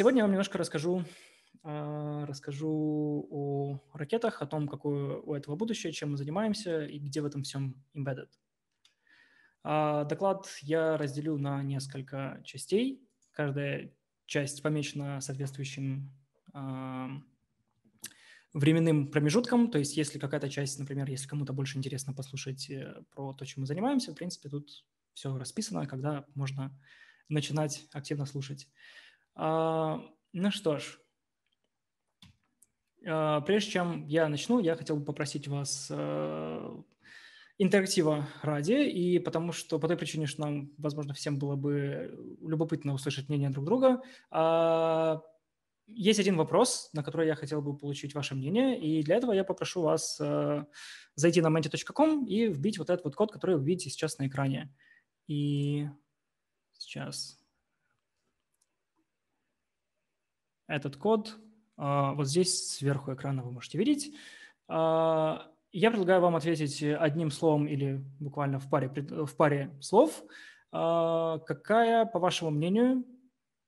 сегодня я вам немножко расскажу, расскажу о ракетах, о том, какое у этого будущее, чем мы занимаемся и где в этом всем embedded. Доклад я разделю на несколько частей. Каждая часть помечена соответствующим временным промежутком, то есть если какая-то часть, например, если кому-то больше интересно послушать э, про то, чем мы занимаемся, в принципе, тут все расписано, когда можно начинать активно слушать. А, ну что ж, а, прежде чем я начну, я хотел бы попросить вас э, интерактива ради, и потому что по той причине, что нам, возможно, всем было бы любопытно услышать мнение друг друга, а, есть один вопрос, на который я хотел бы получить ваше мнение, и для этого я попрошу вас э, зайти на menti.com и вбить вот этот вот код, который вы видите сейчас на экране. И сейчас этот код э, вот здесь сверху экрана вы можете видеть. Э, я предлагаю вам ответить одним словом или буквально в паре, в паре слов. Э, какая, по вашему мнению,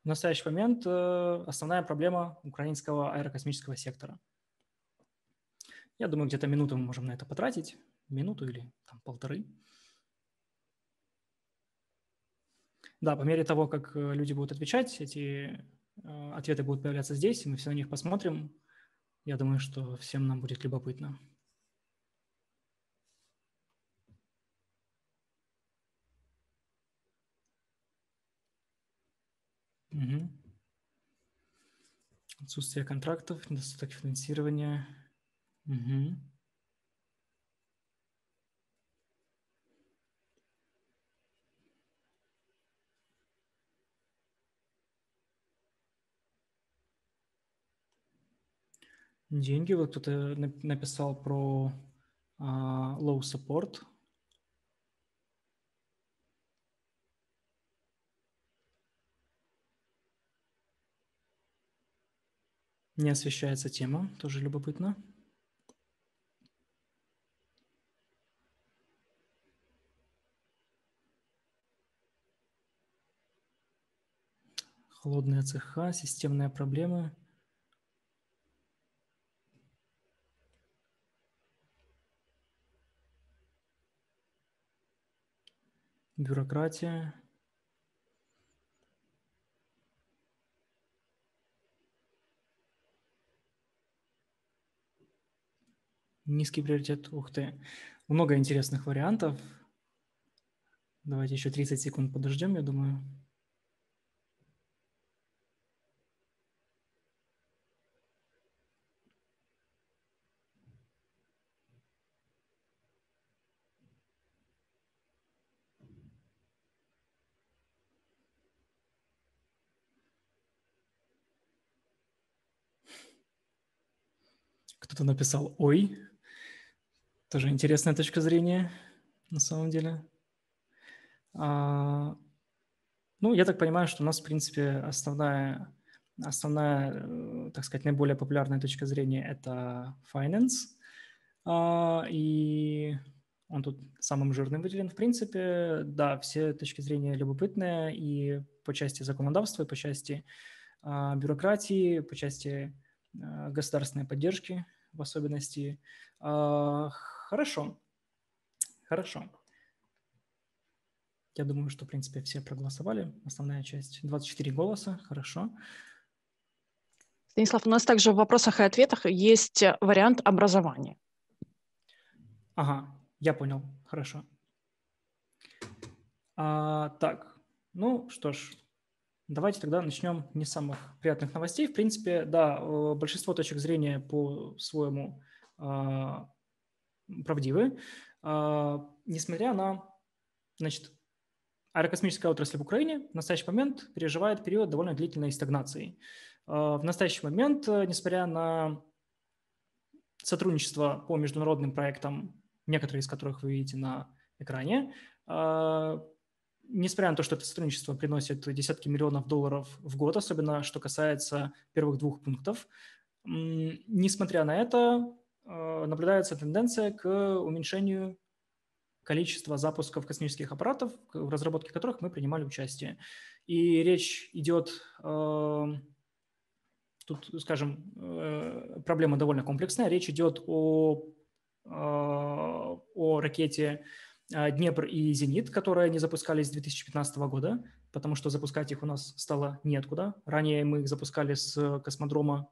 в настоящий момент э, основная проблема украинского аэрокосмического сектора. Я думаю, где-то минуту мы можем на это потратить, минуту или там полторы. Да, по мере того, как э, люди будут отвечать, эти ответы будут появляться здесь, и мы все на них посмотрим. Я думаю, что всем нам будет любопытно. Угу. Отсутствие контрактов, недостаток финансирования. Угу. Деньги. Вот кто-то написал про uh, low support. Не освещается тема, тоже любопытно. Холодная цеха, системные проблемы. Бюрократия. Низкий приоритет, ух ты. Много интересных вариантов. Давайте еще 30 секунд подождем, я думаю. Кто-то написал «Ой». Тоже интересная точка зрения, на самом деле. А, ну, я так понимаю, что у нас, в принципе, основная, основная, э, так сказать, наиболее популярная точка зрения – это finance. А, и он тут самым жирным выделен. В принципе, да, все точки зрения любопытные и по части законодавства, и по части а, бюрократии, по части а, государственной поддержки в особенности. А, Хорошо. Хорошо. Я думаю, что, в принципе, все проголосовали. Основная часть. 24 голоса. Хорошо. Станислав, у нас также в вопросах и ответах есть вариант образования. Ага, я понял. Хорошо. А, так, ну что ж, давайте тогда начнем не с самых приятных новостей. В принципе, да, э, большинство точек зрения по-своему а, правдивы, а, несмотря на, значит, аэрокосмическая отрасль в Украине в настоящий момент переживает период довольно длительной стагнации. А, в настоящий момент, э, несмотря на сотрудничество по международным проектам, некоторые из которых вы видите на экране, несмотря на то, что это сотрудничество приносит десятки миллионов долларов в год, особенно что касается первых двух пунктов, несмотря на это, Э, наблюдается тенденция к уменьшению количества запусков космических аппаратов, в разработке которых мы принимали участие. И речь идет, э, тут, скажем, проблема довольно комплексная. Речь идет о, о ракете Днепр и Зенит, которые не запускались с 2015 года, потому что запускать их у нас стало неоткуда. Ранее мы их запускали с космодрома,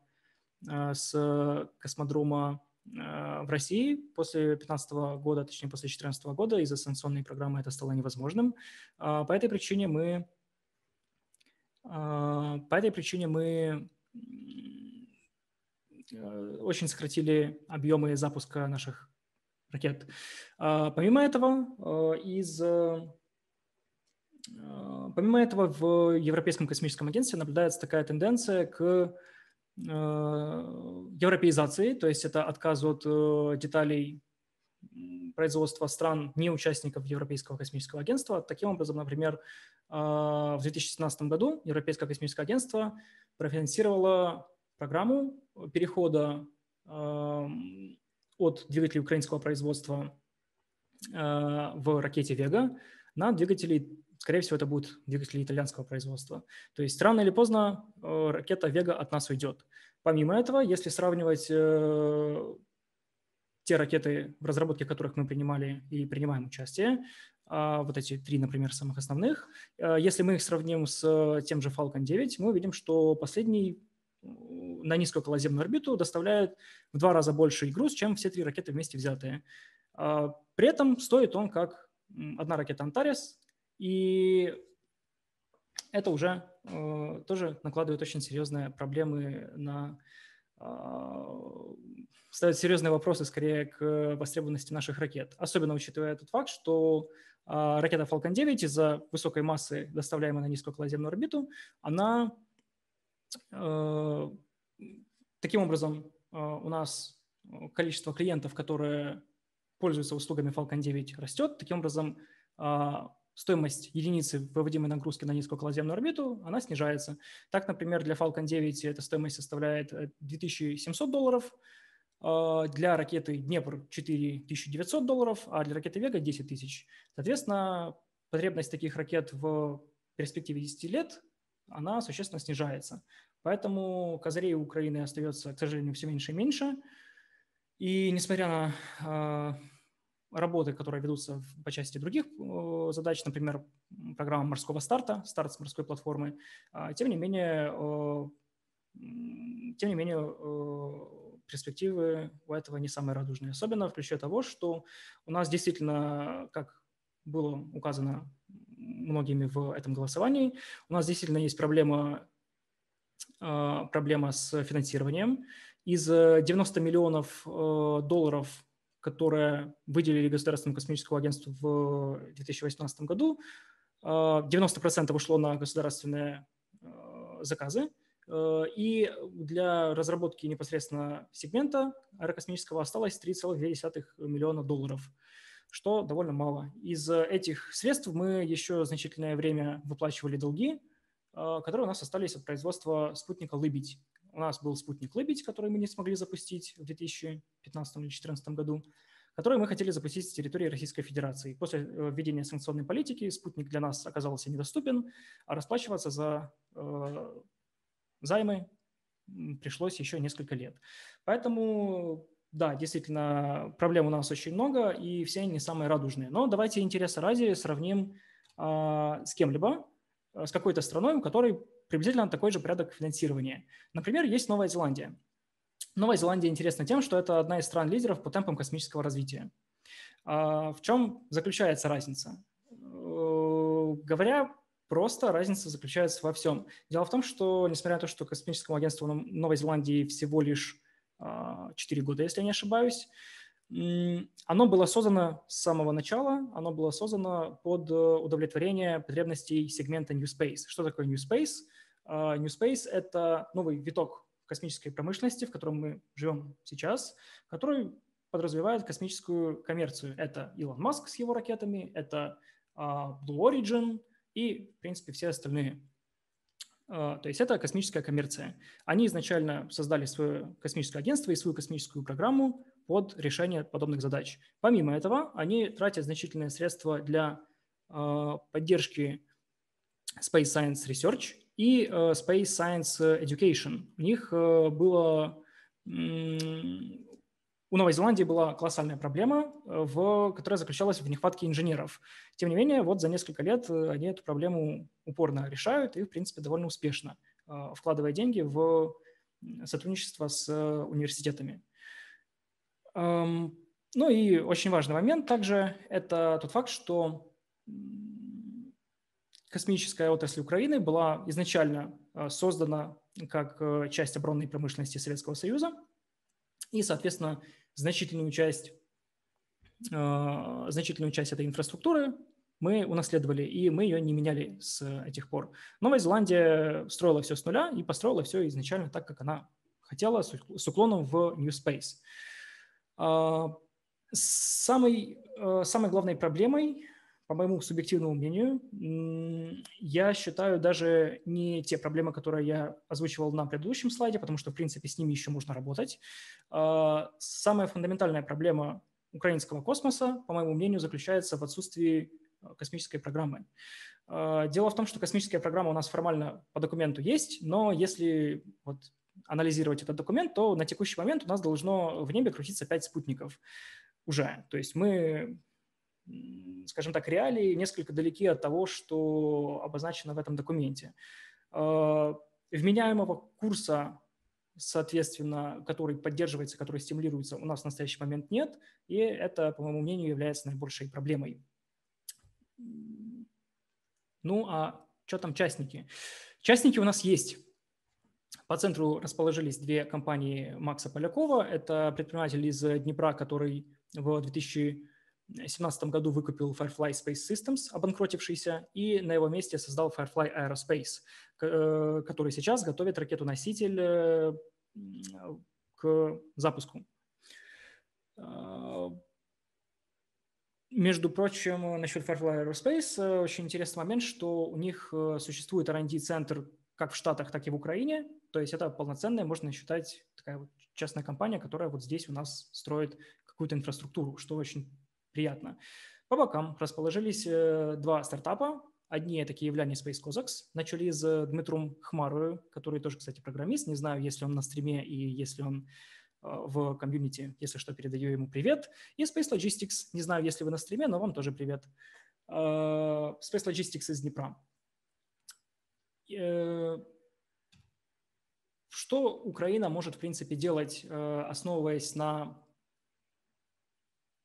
с космодрома в России после 2015 года, точнее после 2014 года из-за санкционной программы это стало невозможным. По этой причине мы по этой причине мы очень сократили объемы запуска наших ракет. Помимо этого, из Помимо этого, в Европейском космическом агентстве наблюдается такая тенденция к европеизации, то есть это отказ от э, деталей производства стран, не участников Европейского космического агентства. Таким образом, например, в 2017 году Европейское космическое агентство профинансировало программу перехода от двигателей украинского производства в ракете «Вега» на двигатели скорее всего, это будут двигатели итальянского производства. То есть рано или поздно э, ракета Вега от нас уйдет. Помимо этого, если сравнивать э, те ракеты, в разработке которых мы принимали и принимаем участие, а, вот эти три, например, самых основных, э, если мы их сравним с тем же Falcon 9, мы увидим, что последний на низкую околоземную орбиту доставляет в два раза больше груз, чем все три ракеты вместе взятые. А, при этом стоит он как одна ракета «Антарес», и это уже э, тоже накладывает очень серьезные проблемы на э, ставит серьезные вопросы скорее к востребованности наших ракет. Особенно учитывая тот факт, что э, ракета Falcon 9 из-за высокой массы, доставляемой на низкую околоземную орбиту, она таким образом э, у нас количество клиентов, которые пользуются услугами Falcon 9, растет. Таким образом, стоимость единицы выводимой нагрузки на низкую околоземную орбиту, она снижается. Так, например, для Falcon 9 эта стоимость составляет 2700 э, долларов, для ракеты Днепр 4900 долларов, а для ракеты Вега 10 тысяч. Соответственно, потребность таких ракет в перспективе 10 лет, она существенно снижается. Поэтому козырей у Украины остается, к сожалению, все меньше и меньше. И несмотря на а, работы, которые ведутся по части других задач, например, программа морского старта, старт с морской платформы, а, тем не менее, тем не менее, перспективы у этого не самые радужные, особенно в ключе того, что у нас действительно, как было указано многими в этом голосовании, у нас действительно есть проблема, а, проблема с финансированием. Из 90 миллионов долларов которое выделили Государственному космическому агентству в 2018 году, 90% а, ушло на государственные заказы, и для разработки непосредственно сегмента аэрокосмического осталось 3,2 миллиона долларов, что довольно мало. Из этих средств мы еще значительное время выплачивали долги, которые у нас остались от производства спутника «Лыбедь». У нас был спутник «Лыбедь», который мы не смогли запустить в 2015 или 2014 году, который мы хотели запустить с территории Российской Федерации. После э, введения санкционной политики спутник для нас оказался недоступен, а расплачиваться за э, займы пришлось еще несколько лет. Поэтому, да, действительно, проблем у нас очень много, и все не самые радужные. Но давайте интереса ради сравним э, с кем-либо, э, с какой-то страной, у которой приблизительно такой же порядок финансирования. Например, есть Новая Зеландия. Новая Зеландия интересна тем, что это одна из стран-лидеров по темпам космического развития. А в чем заключается разница? Э, говоря просто, разница заключается во всем. Дело в том, что, несмотря на то, что космическому агентству Новой Зеландии всего лишь 4 а, года, если я не ошибаюсь, оно было создано с самого начала, оно было создано под удовлетворение потребностей сегмента New Space. Что такое New Space? А, New Space – это новый виток космической промышленности, в котором мы живем сейчас, который подразумевает космическую коммерцию. Это Илон Маск с его ракетами, это uh, Blue Origin и, в принципе, все остальные. Uh, то есть это космическая коммерция. Они изначально создали свое космическое агентство и свою космическую программу под решение подобных задач. Помимо этого, они тратят значительные средства для uh, поддержки Space Science Research и Space Science Education. У них было у Новой Зеландии была колоссальная проблема, в, которая заключалась в нехватке инженеров. Тем не менее, вот за несколько лет они эту проблему упорно решают и, в принципе, довольно успешно, вкладывая деньги в сотрудничество с университетами. Ну и очень важный момент также – это тот факт, что космическая отрасль Украины была изначально создана как э, часть оборонной промышленности Советского Союза, и, соответственно, значительную часть, а, значительную часть этой инфраструктуры мы унаследовали, и мы ее не меняли с этих пор. Новая Зеландия строила все с нуля и построила все изначально так, как она хотела, с уклоном в New Space. А, самой, э, самой главной проблемой, по моему субъективному мнению, я считаю даже не те проблемы, которые я озвучивал на предыдущем слайде, потому что, в принципе, с ними еще можно работать. А, самая фундаментальная проблема украинского космоса, по моему мнению, заключается в отсутствии э, космической программы. А, дело в том, что космическая программа у нас формально по документу есть, но если вот анализировать этот документ, то на текущий момент у нас должно в небе крутиться 5 спутников уже. То есть мы, скажем так, реалии несколько далеки от того, что обозначено в этом документе. А, вменяемого курса, соответственно, который поддерживается, который стимулируется, у нас в настоящий момент нет, и это, по моему мнению, является наибольшей проблемой. Ну а что там частники? Частники у нас есть. По центру расположились две компании Макса Полякова. Это предприниматель из Днепра, который в 2017 году выкупил Firefly Space Systems, обанкротившийся, и на его месте создал Firefly Aerospace, э, который сейчас готовит ракету-носитель э, к запуску. Э, между прочим, насчет Firefly Aerospace очень интересный момент, что у них существует R&D-центр как в Штатах, так и в Украине. То есть это полноценная, можно считать, такая вот частная компания, которая вот здесь у нас строит какую-то инфраструктуру, что очень приятно. По бокам расположились э, два стартапа. Одни – это киевляне Space Cossacks. Начали с Дмитром Хмарою, который тоже, кстати, программист. Не знаю, если он на стриме и если он э, в комьюнити. Если что, передаю ему привет. И Space Logistics. Не знаю, если вы на стриме, но вам тоже привет. Э, Space Logistics из Днепра. Что Украина может, в принципе, делать, основываясь на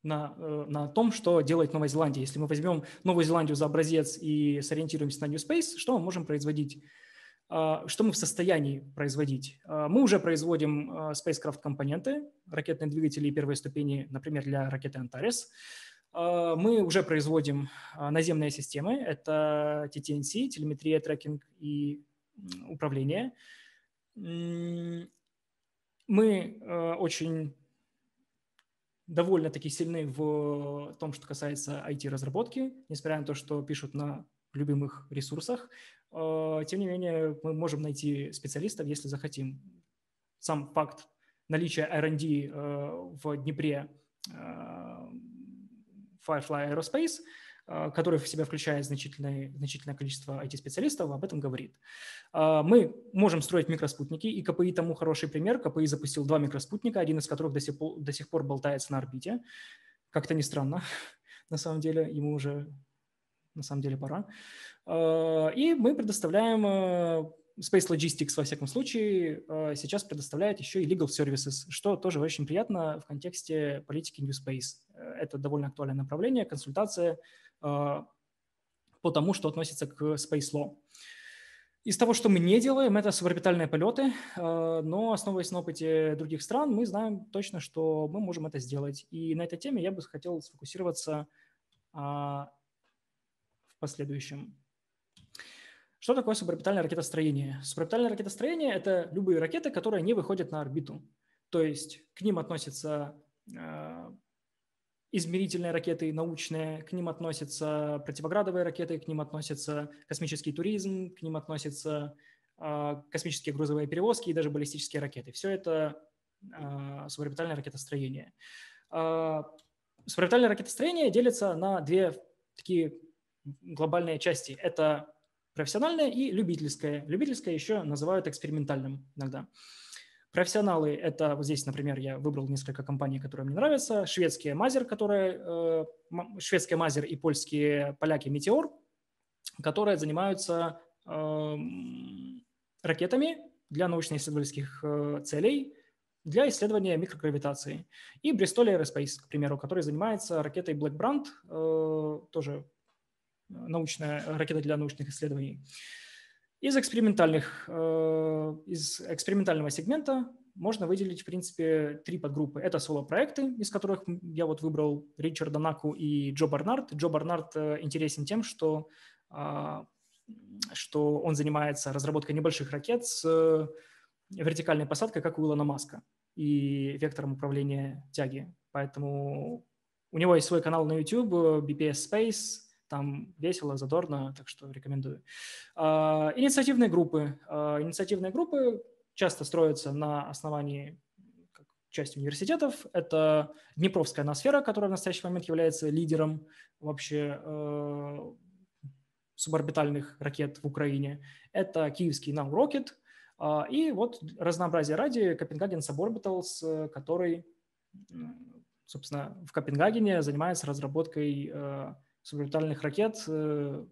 на, э, на том, что делает Новая Зеландия. Если мы возьмем Новую Зеландию за образец и сориентируемся на New Space, что мы можем производить? А, что мы в состоянии производить? А, мы уже производим а, spacecraft компоненты, ракетные двигатели первой ступени, например, для ракеты Antares. Мы уже производим наземные системы, это TTNC, телеметрия, трекинг и управление. Мы очень довольно-таки сильны в том, что касается IT-разработки, несмотря на то, что пишут на любимых ресурсах. Э, тем не менее, мы можем найти специалистов, если захотим. Сам факт наличия R&D э, в Днепре э, Firefly Aerospace – который в себя включает значительное, значительное количество IT-специалистов, об этом говорит. А, мы можем строить микроспутники, и КПИ тому хороший пример. КПИ запустил два микроспутника, один из которых до сих, пор, до сих пор болтается на орбите. Как-то не странно, на самом деле, ему уже на самом деле пора. А, и мы предоставляем Space Logistics, во всяком случае, сейчас предоставляет еще и Legal Services, что тоже очень приятно в контексте политики New Space. Это довольно актуальное направление, консультация а, по тому, что относится к Space Law. Из того, что мы не делаем, это суборбитальные полеты, а, но основываясь на опыте других стран, мы знаем точно, что мы можем это сделать. И на этой теме я бы хотел сфокусироваться а, в последующем. Что такое суборбитальное ракетостроение? Суборбитальное ракетостроение – это любые ракеты, которые не выходят на орбиту. То есть к ним относятся измерительные ракеты, научные, к ним относятся противоградовые ракеты, к ним относятся космический туризм, к ним относятся э, космические грузовые перевозки и даже баллистические ракеты. Все это э, суборбитальное ракетостроение. Э, суборбитальное ракетостроение делится на две такие глобальные части. Это профессиональное и любительское. Любительское еще называют экспериментальным иногда. Профессионалы – это, вот здесь, например, я выбрал несколько компаний, которые мне нравятся. Шведские Мазер, которые, э, шведские Мазер и польские поляки Метеор, которые занимаются э, ракетами для научно-исследовательских э, целей, для исследования микрогравитации. И Bristol Aerospace, к примеру, который занимается ракетой Black Brant, э, тоже научная ракета для научных исследований. Из экспериментальных, э, из экспериментального сегмента можно выделить, в принципе, три подгруппы. Это соло-проекты, из которых я вот выбрал Ричарда Наку и Джо Барнард. Джо Барнард э, интересен тем, что, а, что он занимается разработкой небольших ракет с вертикальной посадкой, как у Илона Маска, и вектором управления тяги. Поэтому у него есть свой канал на YouTube, BPS Space, там весело, задорно, так что рекомендую. А, инициативные группы. А, инициативные группы часто строятся на основании части университетов. Это Днепровская ноосфера, которая в настоящий момент является лидером вообще э, суборбитальных ракет в Украине. Это киевский Now Rocket. Э, и вот разнообразие ради Copenhagen Suborbitals, который, собственно, в Копенгагене занимается разработкой э, суборбитальных ракет э,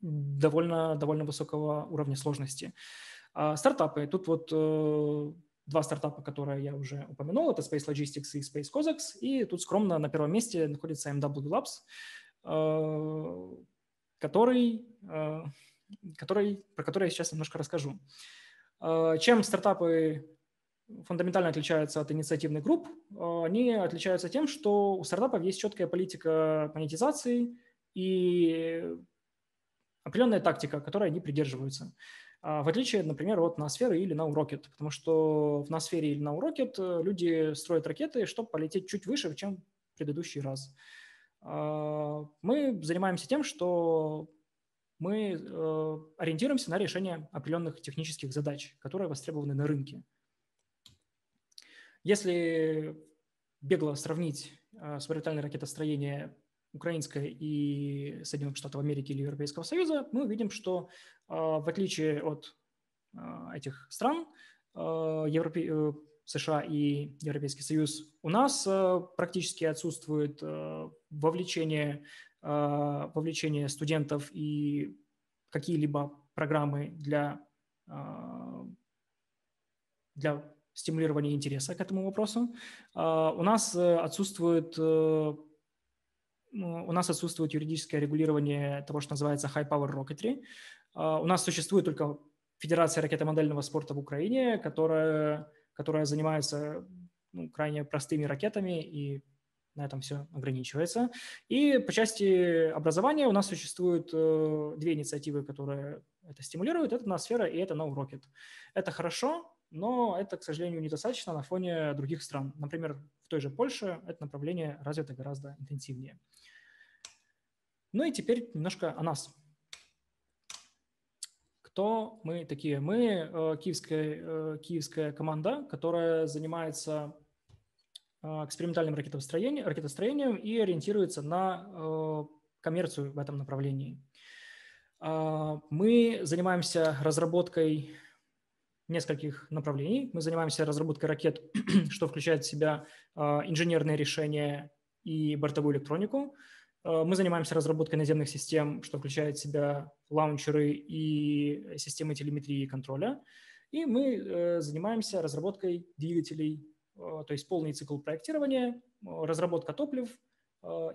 довольно, довольно высокого уровня сложности. А стартапы. Тут вот э, два стартапа, которые я уже упомянул. Это Space Logistics и Space Cosax. И тут скромно на первом месте находится MW Labs, э, который, который, про который я сейчас немножко расскажу. Чем стартапы фундаментально отличаются от инициативных групп. А, они отличаются тем, что у стартапов есть четкая политика монетизации и определенная тактика, которой они придерживаются. А, в отличие, например, от Ноосферы или Rocket, потому что в Ноосфере или Rocket э, люди строят ракеты, чтобы полететь чуть выше, чем в предыдущий раз. А, мы занимаемся тем, что мы э, ориентируемся на решение определенных технических задач, которые востребованы на рынке. Если бегло сравнить э, суборбитальное ракетостроение украинское и Соединенных Штатов Америки или Европейского Союза, мы увидим, что э, в отличие от э, этих стран, Европе... США и Европейский Союз, у нас практически отсутствует вовлечение, вовлечение студентов и какие-либо программы для, для стимулирования интереса к этому вопросу. А, у нас э, отсутствует э, у нас отсутствует юридическое регулирование того, что называется high power rocketry. А, у нас существует только Федерация ракетомодельного спорта в Украине, которая, которая занимается ну, крайне простыми ракетами, и на этом все ограничивается. И по части образования у нас существуют э, две инициативы, которые это стимулируют. Это Ноосфера и это No Rocket. Это хорошо, но это, к сожалению, недостаточно на фоне других стран. Например, в той же Польше это направление развито гораздо интенсивнее. Ну и теперь немножко о нас. Кто мы такие? Мы э, киевская, э, киевская команда, которая занимается э, экспериментальным ракетостроением, ракетостроением и ориентируется на коммерцию в этом направлении. Мы занимаемся разработкой нескольких направлений. Мы занимаемся разработкой ракет, что включает в себя а, инженерные решения и бортовую электронику. А, мы занимаемся разработкой наземных систем, что включает в себя лаунчеры и системы телеметрии и контроля. И мы э, занимаемся разработкой двигателей, а, то есть полный цикл проектирования, разработка топлив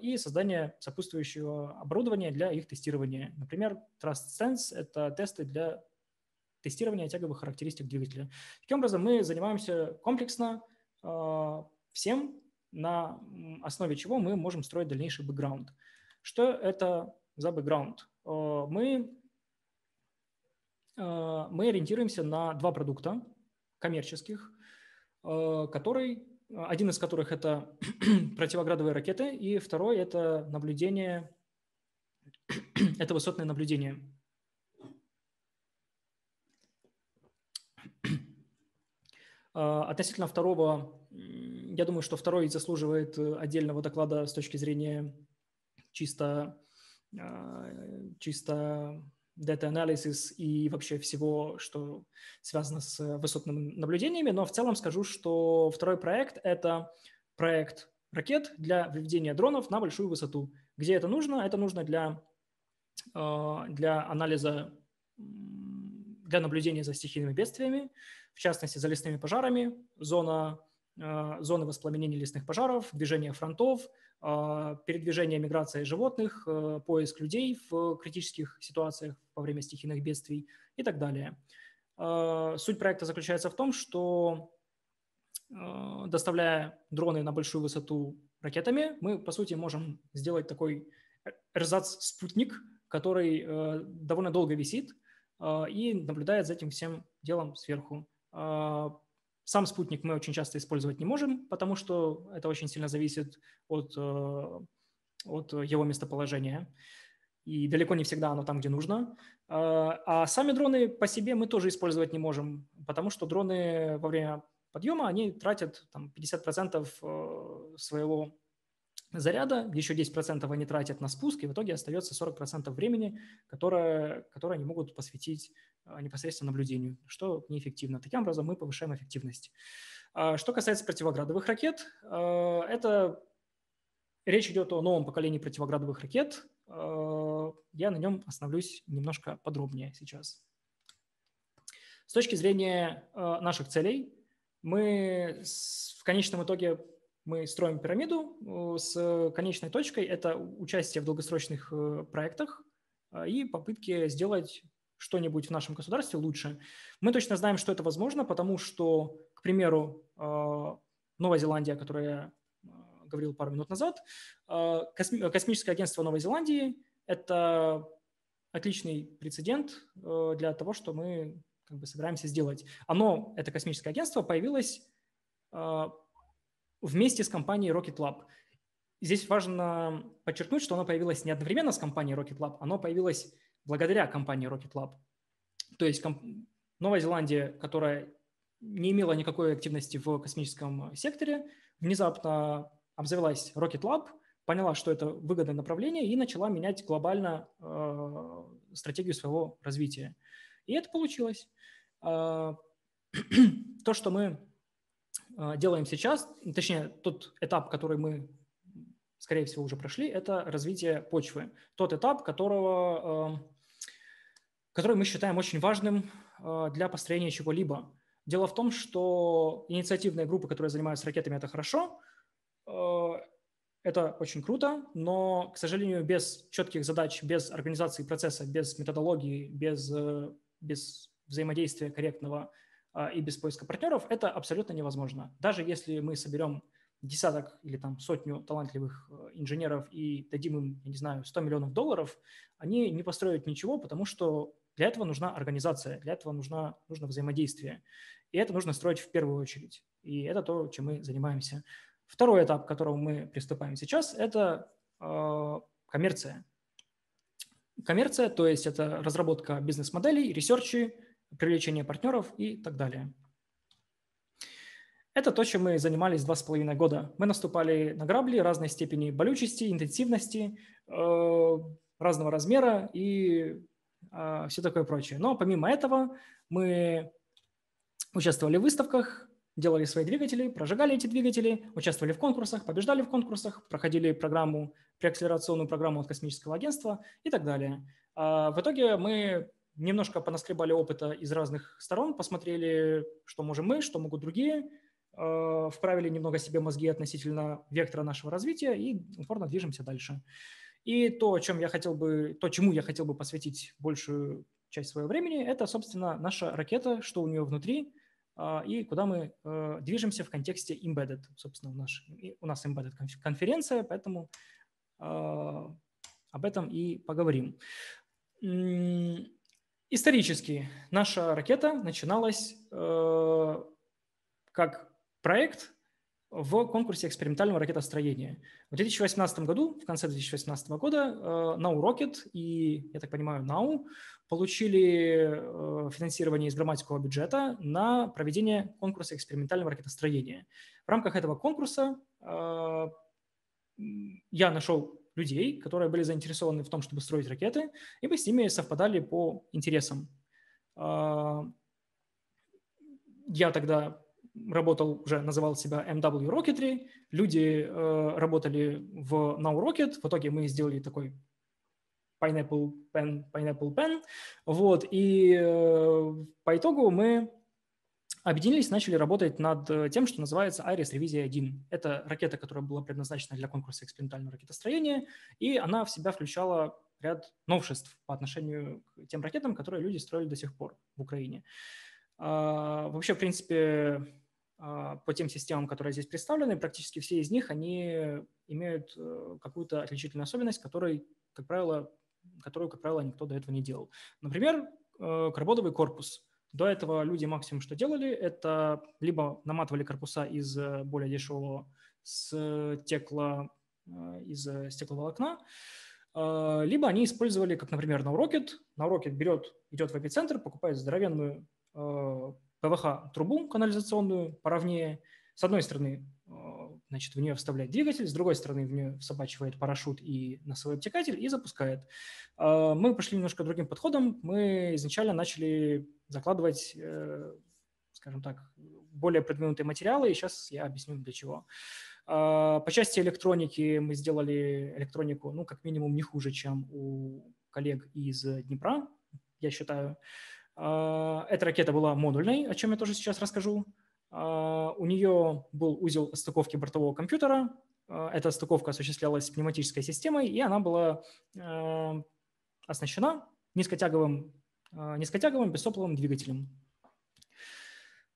и создание сопутствующего оборудования для их тестирования. Например, Trust Sense – это тесты для тестирования тяговых характеристик двигателя. Таким образом, мы занимаемся комплексно э, всем, на основе чего мы можем строить дальнейший бэкграунд. Что это за бэкграунд? Э, мы, э, мы ориентируемся на два продукта коммерческих, который, один из которых это противоградовые ракеты, и второй это наблюдение, это высотное наблюдение. Относительно второго, я думаю, что второй заслуживает э, отдельного доклада с точки зрения чисто, а, чисто data analysis и вообще всего, что связано с высотными наблюдениями. Но в целом скажу, что второй проект – это проект ракет для выведения дронов на большую высоту. Где это нужно? Это нужно для, для анализа, для наблюдения за стихийными бедствиями, в частности, за лесными пожарами, зона, зоны воспламенения лесных пожаров, движение фронтов – а, передвижение, миграция животных, э, поиск людей в критических ситуациях во время стихийных бедствий и так далее. Суть проекта заключается в том, что доставляя дроны на большую высоту ракетами, мы, по сути, можем сделать такой эрзац-спутник, который э, довольно долго висит и наблюдает за этим всем делом сверху. Сам спутник мы очень часто использовать не можем, потому что это очень сильно зависит от, э, от его местоположения. И далеко не всегда оно там, где нужно. А, а сами дроны по себе мы тоже использовать не можем, потому что дроны во время подъема, они тратят там, 50% э, своего заряда, еще 10% они тратят на спуск, и в итоге остается 40% времени, которое, которое они могут посвятить а, непосредственно наблюдению, что неэффективно. Таким образом, мы повышаем эффективность. А, что касается противоградовых ракет, а, это речь идет о новом поколении противоградовых ракет. Я на нем остановлюсь немножко подробнее сейчас. С точки зрения наших целей, мы в конечном итоге мы строим пирамиду э, с конечной точкой – это участие в долгосрочных э, проектах э, и попытки сделать что-нибудь в нашем государстве лучше. Мы точно знаем, что это возможно, потому что, к примеру, Новая Зеландия, о которой я говорил пару минут назад, космическое агентство Новой Зеландии – это отличный прецедент для того, что мы как бы собираемся сделать. Оно, это космическое агентство, появилось вместе с компанией Rocket Lab. Здесь важно подчеркнуть, что оно появилось не одновременно с компанией Rocket Lab, оно появилось благодаря компании Rocket Lab. То есть. Новая Зеландия, которая не имела никакой активности в космическом секторе, внезапно обзавелась Rocket Lab, поняла, что это выгодное направление и начала менять глобально э, стратегию своего развития. И это получилось. Э, то, что мы делаем сейчас, точнее, тот этап, который мы, скорее всего, уже прошли, это развитие почвы. Тот этап, которого, который мы считаем очень важным а, для построения чего-либо. Дело в том, что инициативные группы, которые занимаются ракетами, это хорошо, это очень круто, но, к сожалению, без четких задач, без организации процесса, без методологии, без, э, без взаимодействия корректного и без поиска партнеров, это абсолютно невозможно. Даже если мы соберем десяток или там сотню талантливых э, инженеров и дадим им, я не знаю, 100 миллионов долларов, они не построят ничего, потому что для этого нужна организация, для этого нужна, нужно взаимодействие. И это нужно строить в первую очередь. И это то, чем мы занимаемся. Второй этап, к которому мы приступаем сейчас, это э, коммерция. Коммерция, то есть это разработка бизнес-моделей, ресерчи, привлечение партнеров и так далее. Это то, чем мы занимались два с половиной года. Мы наступали на грабли разной степени болючести, интенсивности, э, разного размера и э, все такое прочее. Но помимо этого мы участвовали в выставках, делали свои двигатели, прожигали эти двигатели, участвовали в конкурсах, побеждали в конкурсах, проходили программу, преакселерационную программу от космического агентства и так далее. А в итоге мы немножко понаскребали опыта из разных сторон, посмотрели, что можем мы, что могут другие, э, вправили немного себе мозги относительно вектора нашего развития и упорно движемся дальше. И то, о чем я хотел бы, то, чему я хотел бы посвятить большую часть своего времени, это, собственно, наша ракета, что у нее внутри э, и куда мы э, движемся в контексте embedded. Собственно, у нас, у нас embedded конференция, поэтому об этом и поговорим. Исторически наша ракета начиналась э, как проект в конкурсе экспериментального ракетостроения. В 2018 году, в конце 2018 года, э, Rocket и, я так понимаю, Now получили э, финансирование из громадского бюджета на проведение конкурса экспериментального ракетостроения. В рамках этого конкурса э, я нашел людей, которые были заинтересованы в том, чтобы строить ракеты, и мы с ними совпадали по интересам. А, я тогда работал, уже называл себя MW Rocketry, люди э, работали в Now Rocket, в итоге мы сделали такой Pineapple Pen, Pineapple Pen, вот, и э, по итогу мы объединились, начали работать над э, тем, что называется Iris Ревизия 1. Это ракета, которая была предназначена для конкурса экспериментального ракетостроения, и она в себя включала ряд новшеств по отношению к тем ракетам, которые люди строили до сих пор в Украине. А, вообще, в принципе, а, по тем системам, которые здесь представлены, практически все из них, они имеют э, какую-то отличительную особенность, которой, как правило, которую, как правило, никто до этого не делал. Например, э, карбоновый корпус – до этого люди максимум что делали, это либо наматывали корпуса из э, более дешевого стекла, э, из э, стекловолокна, либо они использовали, как, например, NowRocket. NowRocket берет, идет в эпицентр, покупает здоровенную ПВХ-трубу канализационную поровнее. С одной стороны значит, в нее вставляет двигатель, с другой стороны в нее собачивает парашют и носовой обтекатель и запускает. Мы пошли немножко другим подходом. Мы изначально начали закладывать, э, скажем так, более продвинутые материалы, и сейчас я объясню для чего. А, по части электроники мы сделали электронику, ну, как минимум, не хуже, чем у коллег из Днепра, я считаю. А, эта ракета была модульной, о чем я тоже сейчас расскажу. А, у нее был узел стыковки бортового компьютера. Эта стыковка осуществлялась пневматической системой, и она была а, оснащена низкотяговым, низкотяговым бессопловым двигателем.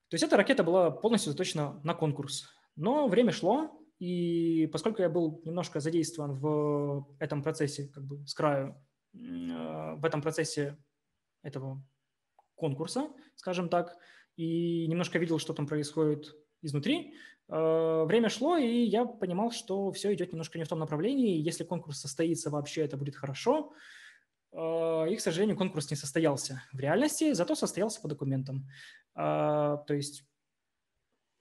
То есть эта ракета была полностью заточена на конкурс. Но время шло, и поскольку я был немножко задействован в этом процессе, как бы с краю, в этом процессе этого конкурса, скажем так, и немножко видел, что там происходит изнутри. Время шло, и я понимал, что все идет немножко не в том направлении. И если конкурс состоится вообще, это будет хорошо. Э, и, к сожалению, конкурс не состоялся в реальности, зато состоялся по документам. Э, то есть,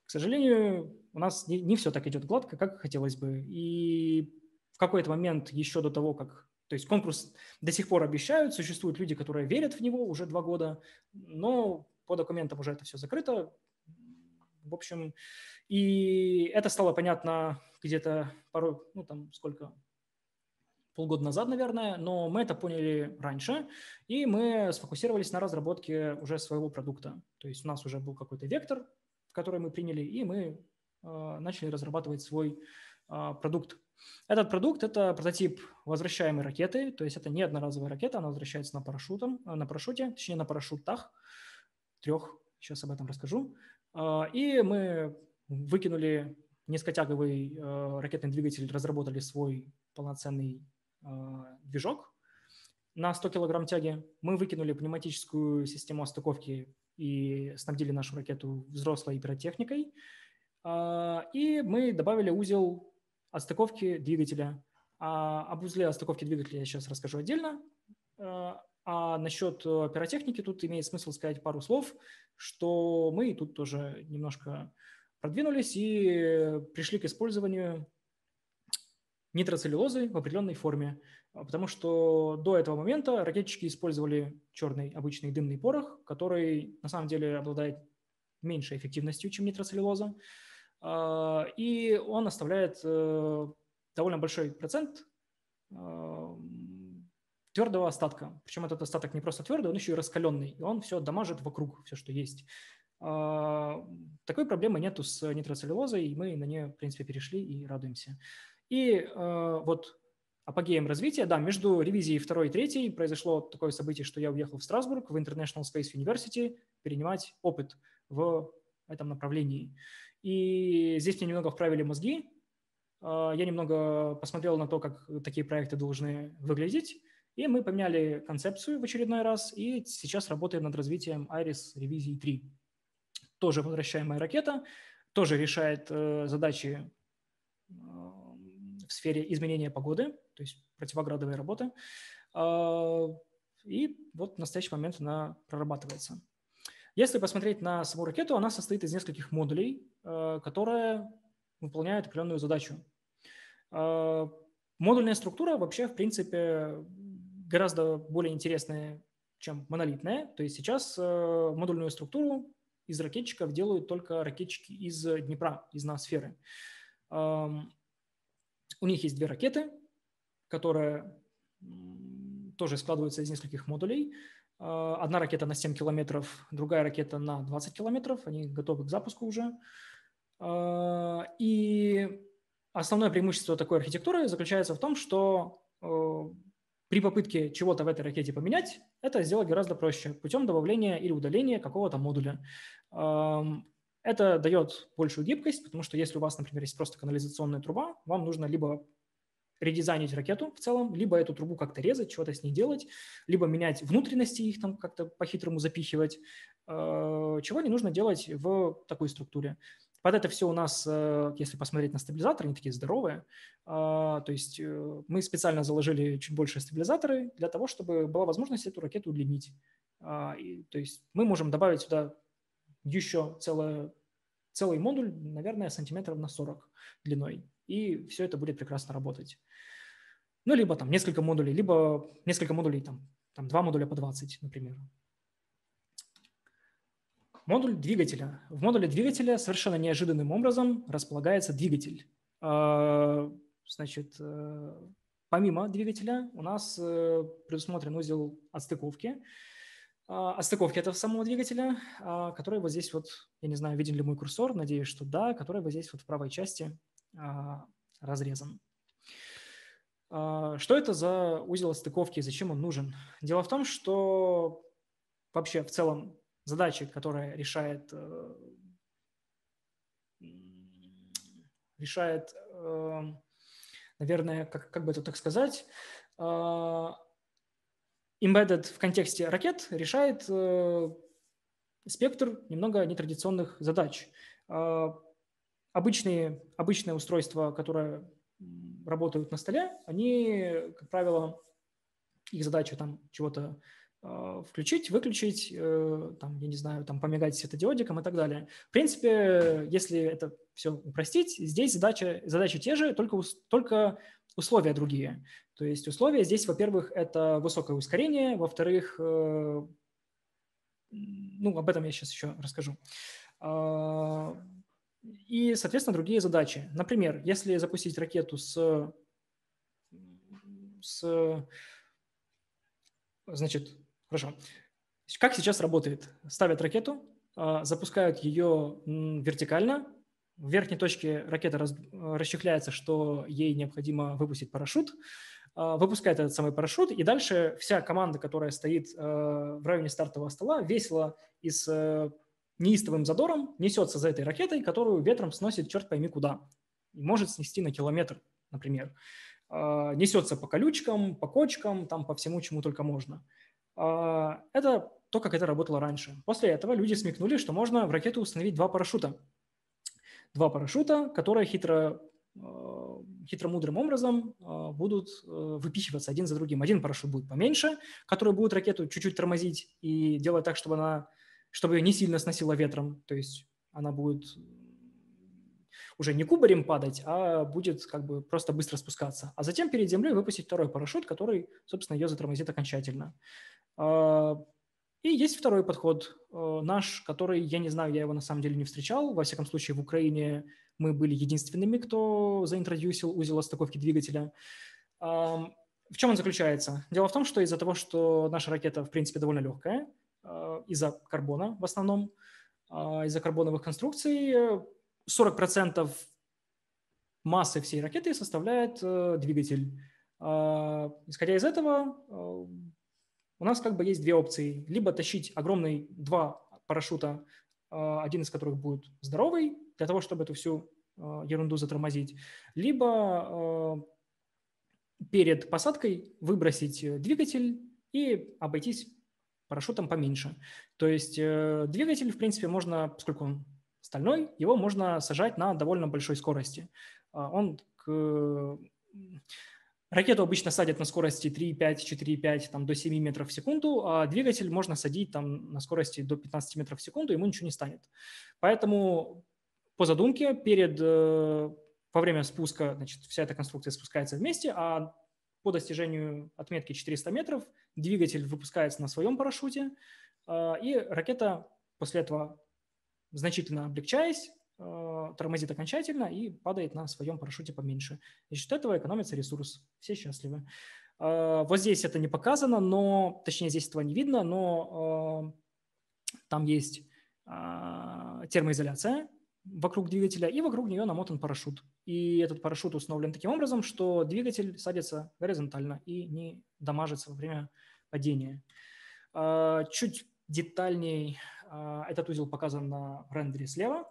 к сожалению, у нас не, не все так идет гладко, как хотелось бы. И в какой-то момент еще до того, как то есть конкурс до сих пор обещают, существуют люди, которые верят в него уже два года, но по документам уже это все закрыто. В общем, и это стало понятно где-то пару, ну там сколько, полгода назад, наверное, но мы это поняли раньше, и мы сфокусировались на разработке уже своего продукта. То есть у нас уже был какой-то вектор, который мы приняли, и мы э, начали разрабатывать свой э, продукт. Этот продукт – это прототип возвращаемой ракеты, то есть это не одноразовая ракета, она возвращается на, парашютом, на парашюте, точнее на парашютах, трех, сейчас об этом расскажу. А, и мы выкинули низкотяговый а, ракетный двигатель, разработали свой полноценный движок на 100 килограмм тяги. Мы выкинули пневматическую систему остыковки и снабдили нашу ракету взрослой пиротехникой. И мы добавили узел отстыковки двигателя. Об узле отстыковки двигателя я сейчас расскажу отдельно. А насчет э, пиротехники тут имеет смысл сказать пару слов, что мы тут тоже немножко продвинулись и пришли к использованию нитроцеллюлозы в определенной форме, а, потому что до этого момента ракетчики использовали черный обычный дымный порох, который на самом деле обладает меньшей эффективностью, чем нитроцеллюлоза, а, и он оставляет э, довольно большой процент твердого остатка. Причем этот остаток не просто твердый, он еще и раскаленный, и он все дамажит вокруг, все, что есть. А, такой проблемы нету с нитроцеллюлозой, и мы на нее, в принципе, перешли и радуемся. И а, вот апогеем развития, да, между ревизией второй и третьей произошло такое событие, что я уехал в Страсбург, в International Space University, перенимать опыт в этом направлении. И здесь мне немного вправили мозги. А, я немного посмотрел на то, как такие проекты должны выглядеть, и мы поменяли концепцию в очередной раз, и сейчас работаем над развитием Iris ревизии 3. Тоже возвращаемая ракета, тоже решает э, задачи э, сфере изменения погоды, то есть противоградовая работа. Э, и вот в настоящий момент она прорабатывается. Если посмотреть на саму ракету, она состоит из нескольких модулей, э, которые выполняют определенную задачу. Э, Модульная структура вообще, в принципе, гораздо более интересная, чем монолитная. То есть сейчас модульную структуру из ракетчиков делают только ракетчики из Днепра, из ноосферы. У них есть две ракеты, которые тоже складываются из нескольких модулей. Э, одна ракета на 7 километров, другая ракета на 20 километров. Они готовы к запуску уже. Э, и Основное преимущество такой архитектуры заключается в том, что э, при попытке чего-то в этой ракете поменять, это сделать гораздо проще путем добавления или удаления какого-то модуля. Это дает большую гибкость, потому что если у вас, например, есть просто канализационная труба, вам нужно либо редизайнить ракету в целом, либо эту трубу как-то резать, чего-то с ней делать, либо менять внутренности их там как-то по-хитрому запихивать, э, чего не нужно делать в такой структуре. Под это все у нас, э, если посмотреть на стабилизаторы, они такие здоровые. А, то есть э, мы специально заложили чуть больше стабилизаторы для того, чтобы была возможность эту ракету удлинить. А, то есть мы можем добавить сюда еще целое, целый модуль, наверное, сантиметров на 40 длиной. И все это будет прекрасно работать. Ну, либо там несколько модулей, либо несколько модулей, там, там два модуля по 20, например. Модуль двигателя. В модуле двигателя совершенно неожиданным образом располагается двигатель. А, значит, э, помимо двигателя у нас э, предусмотрен узел отстыковки. А, отстыковки этого самого двигателя, а, который вот здесь вот, я не знаю, виден ли мой курсор, надеюсь, что да, который вот здесь вот в правой части разрезан. Что это за узел отстыковки и зачем он нужен? Дело в том, что вообще в целом задачи, которая решает, э, решает, эм, наверное, как, как бы это так сказать, э, embedded в контексте ракет решает э, спектр немного нетрадиционных задач. Обычные, обычные устройства, которые работают на столе, они, как правило, их задача там чего-то а, включить, выключить, э, там, я не знаю, там, помигать светодиодиком и так далее. В принципе, если это все упростить, здесь задача, задачи те же, только, только условия другие. То есть условия здесь, во-первых, это высокое ускорение, во-вторых, э, ну, об этом я сейчас еще расскажу. А, и, соответственно, другие задачи. Например, если запустить ракету с, с значит, Хорошо. Как сейчас работает? Ставят ракету, а, запускают ее вертикально. В верхней точке ракета раз, расчехляется, что ей необходимо выпустить парашют. А, выпускает этот самый парашют, и дальше вся команда, которая стоит а, в районе стартового стола, весело и с неистовым задором несется за этой ракетой, которую ветром сносит черт пойми куда. И может снести на километр, например. Несется по колючкам, по кочкам, там по всему, чему только можно. Это то, как это работало раньше. После этого люди смекнули, что можно в ракету установить два парашюта. Два парашюта, которые хитро, а, хитромудрым образом а, будут выпихиваться один за другим. Один парашют будет поменьше, который будет ракету чуть-чуть тормозить и делать так, чтобы она чтобы ее не сильно сносило ветром. То есть она будет уже не кубарем падать, а будет как бы просто быстро спускаться. А затем перед землей выпустить второй парашют, который, собственно, ее затормозит окончательно. И есть второй подход э, наш, который, я не знаю, я его на самом деле не встречал. Во всяком случае, в Украине мы были единственными, кто заинтродюсил узел отстыковки двигателя. В чем он заключается? Дело в том, что из-за того, что наша ракета, в принципе, довольно легкая, э, из-за карбона в основном, а, из-за карбоновых конструкций, 40% массы всей ракеты составляет э, двигатель. А, исходя из этого, у нас как бы есть две опции. Либо тащить огромный два парашюта, а, один из которых будет здоровый, для того, чтобы эту всю а, ерунду затормозить, либо а, перед посадкой выбросить двигатель и обойтись парашютом поменьше. То есть э, двигатель, в принципе, можно, поскольку он стальной, его можно сажать на довольно большой скорости. Он к Ракету обычно садят на скорости 3,5, 4,5, там, до 7 метров в секунду, а двигатель можно садить там, на скорости до 15 метров в секунду, ему ничего не станет. Поэтому по задумке перед э, во время спуска, значит, вся эта конструкция спускается вместе, а по достижению отметки 400 метров двигатель выпускается на своем парашюте, и ракета после этого, значительно облегчаясь, тормозит окончательно и падает на своем парашюте поменьше. За счет этого экономится ресурс. Все счастливы. Вот здесь это не показано, но, точнее, здесь этого не видно, но там есть термоизоляция, вокруг двигателя, и вокруг нее намотан парашют. И этот парашют установлен таким образом, что двигатель садится горизонтально и не дамажится во время падения. Чуть детальнее а, этот узел показан на рендере слева.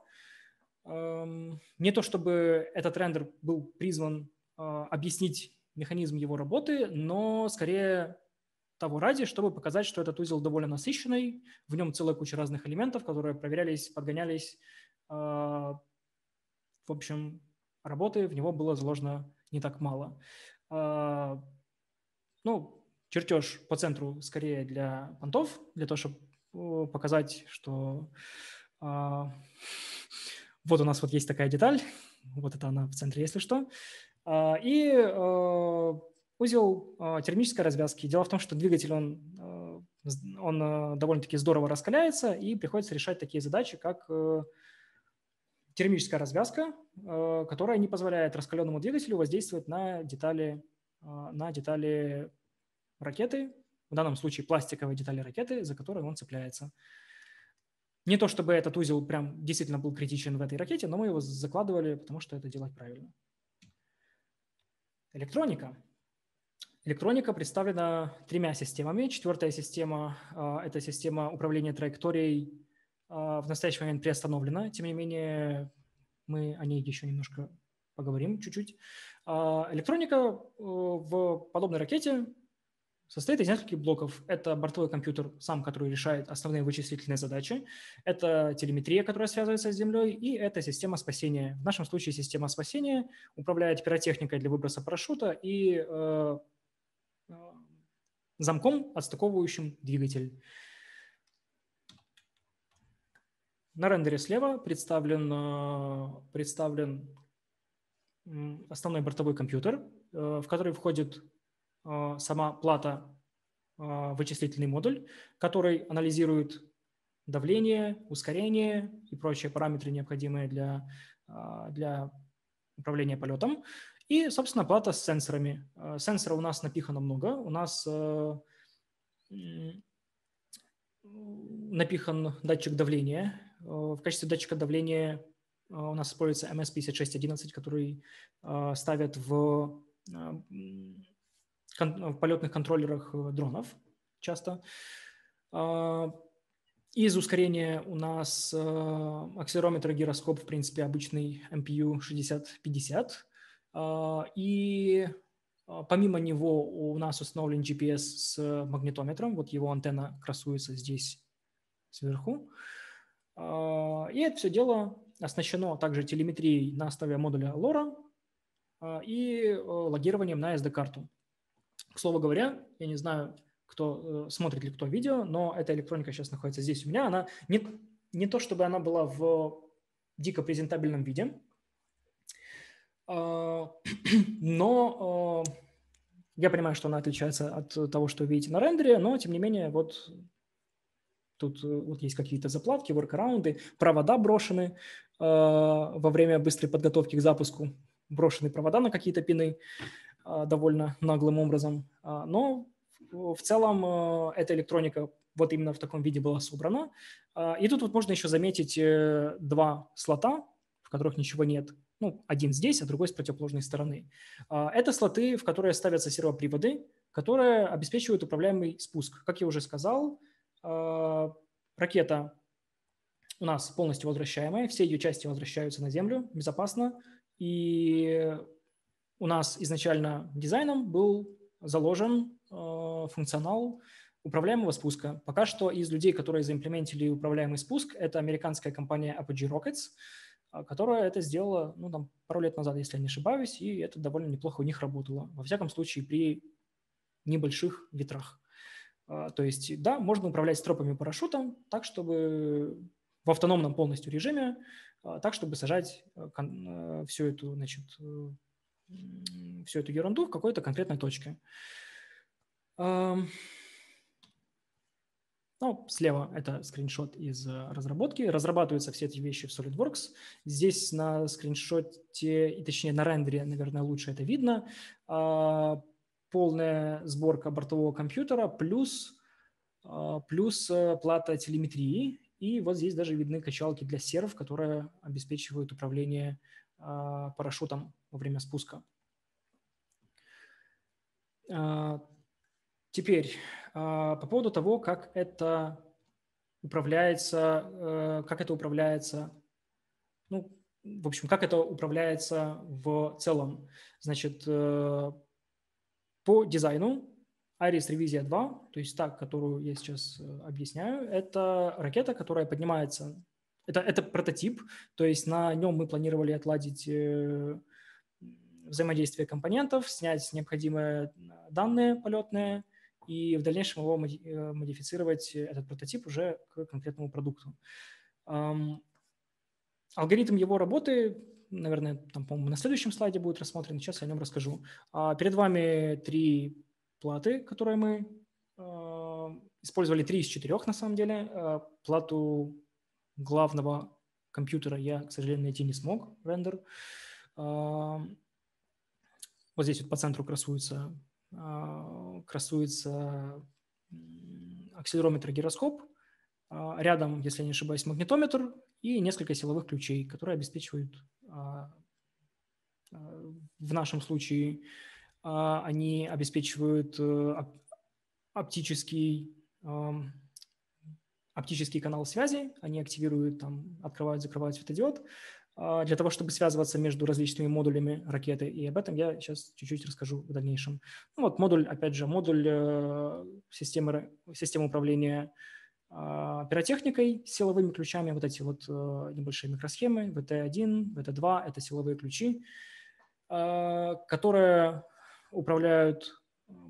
Не то чтобы этот рендер был призван а, объяснить механизм его работы, но скорее того ради, чтобы показать, что этот узел довольно насыщенный, в нем целая куча разных элементов, которые проверялись, подгонялись а, в общем, работы в него было заложено не так мало. А, ну, чертеж по центру скорее для понтов, для того, чтобы показать, что вот у нас вот есть такая деталь, вот это она в центре, если что. И узел термической развязки. Дело в том, что двигатель, он, он довольно-таки здорово раскаляется, и приходится решать такие задачи, как э, термическая развязка, э, которая не позволяет раскаленному двигателю воздействовать на детали, э, на детали ракеты, в данном случае пластиковые детали ракеты, за которые он цепляется. Не то чтобы этот узел прям действительно был критичен в этой ракете, но мы его закладывали, потому что это делать правильно. Электроника. Электроника представлена тремя системами. Четвертая система э, – это система управления траекторией а, в настоящий момент приостановлена. Тем не менее, мы о ней еще немножко поговорим чуть-чуть. А, электроника э, в подобной ракете состоит из нескольких блоков. Это бортовой компьютер, сам который решает основные вычислительные задачи. Это телеметрия, которая связывается с Землей. И это система спасения. В нашем случае система спасения управляет пиротехникой для выброса парашюта и э, э замком, отстыковывающим двигатель. На рендере слева представлен, э, представлен основной бортовой компьютер, э, в который входит сама плата вычислительный модуль, который анализирует давление, ускорение и прочие параметры, необходимые для, для управления полетом. И, собственно, плата с сенсорами. Сенсора у нас напихано много. У нас напихан датчик давления, Э, в качестве датчика давления э, у нас используется MS5611, который э, ставят в, в полетных контроллерах дронов часто. Из ускорения у нас акселерометр и гироскоп, в принципе, обычный MPU 6050. И помимо него у нас установлен GPS с магнитометром. Вот его антенна красуется здесь сверху. А, и это все дело оснащено также телеметрией на основе модуля LoRa а, и э, логированием на SD-карту. К слову говоря, я не знаю, кто э, смотрит ли кто видео, но эта электроника сейчас находится здесь у меня. Она не, не то, чтобы она была в дико презентабельном виде, а, но я понимаю, что она отличается от того, что вы видите на рендере, но тем не менее вот Тут э, вот есть какие-то заплатки, воркараунды, провода брошены э, во время быстрой подготовки к запуску, брошены провода на какие-то пины э, довольно наглым образом. Э, но в целом э, эта электроника вот именно в таком виде была собрана. И тут вот можно еще заметить э, два слота, в которых ничего нет. Ну, один здесь, а другой с противоположной стороны. Это слоты, в которые ставятся сервоприводы, которые обеспечивают управляемый спуск. Как я уже сказал, а, ракета у нас полностью возвращаемая, все ее части возвращаются на Землю безопасно, и у нас изначально дизайном был заложен а, функционал управляемого спуска. Пока что из людей, которые заимплементили управляемый спуск, это американская компания Apogee Rockets, а, которая это сделала ну, там, пару лет назад, если я не ошибаюсь, и это довольно неплохо у них работало. Во всяком случае, при небольших ветрах. А, то есть, да, можно управлять стропами парашюта так, чтобы в автономном полностью режиме, так, чтобы сажать всю эту, значит, всю эту ерунду в какой-то конкретной точке. Ну, слева это скриншот из э, разработки. Разрабатываются все эти вещи в SolidWorks. Здесь на скриншоте, и точнее на рендере, наверное, лучше это видно. А, полная сборка бортового компьютера плюс, а, плюс э, плата телеметрии. И вот здесь даже видны качалки для серв, которые обеспечивают управление а, парашютом во время спуска. Теперь а, по поводу того, как это управляется, э, как это управляется, ну, в общем, как это управляется в целом. Значит, э, по дизайну Iris Ревизия 2, то есть та, которую я сейчас э, объясняю, это ракета, которая поднимается, это, это прототип, то есть на нем мы планировали отладить взаимодействие компонентов, снять необходимые данные полетные – и в дальнейшем его э, модифицировать, этот прототип, уже к конкретному продукту. Алгоритм его работы, наверное, там, по-моему, на следующем слайде будет рассмотрен, сейчас я о нем расскажу. А перед вами три платы, которые мы а, использовали, три из четырех на самом деле. Плату главного компьютера я, к сожалению, найти не смог, рендер. Вот здесь вот по центру красуется а, красуется акселерометр гироскоп, а, рядом, если я не ошибаюсь, магнитометр и несколько силовых ключей, которые обеспечивают а, в нашем случае они обеспечивают э, оптический, оптический канал связи, они активируют, там, открывают, закрывают светодиод, для того, чтобы связываться между различными модулями ракеты. И об этом я сейчас чуть-чуть расскажу в дальнейшем. Ну, вот модуль, опять же, модуль э, системы, системы управления э, пиротехникой с силовыми ключами, вот эти вот э, небольшие микросхемы, VT1, VT2 – это силовые ключи, э, которые управляют,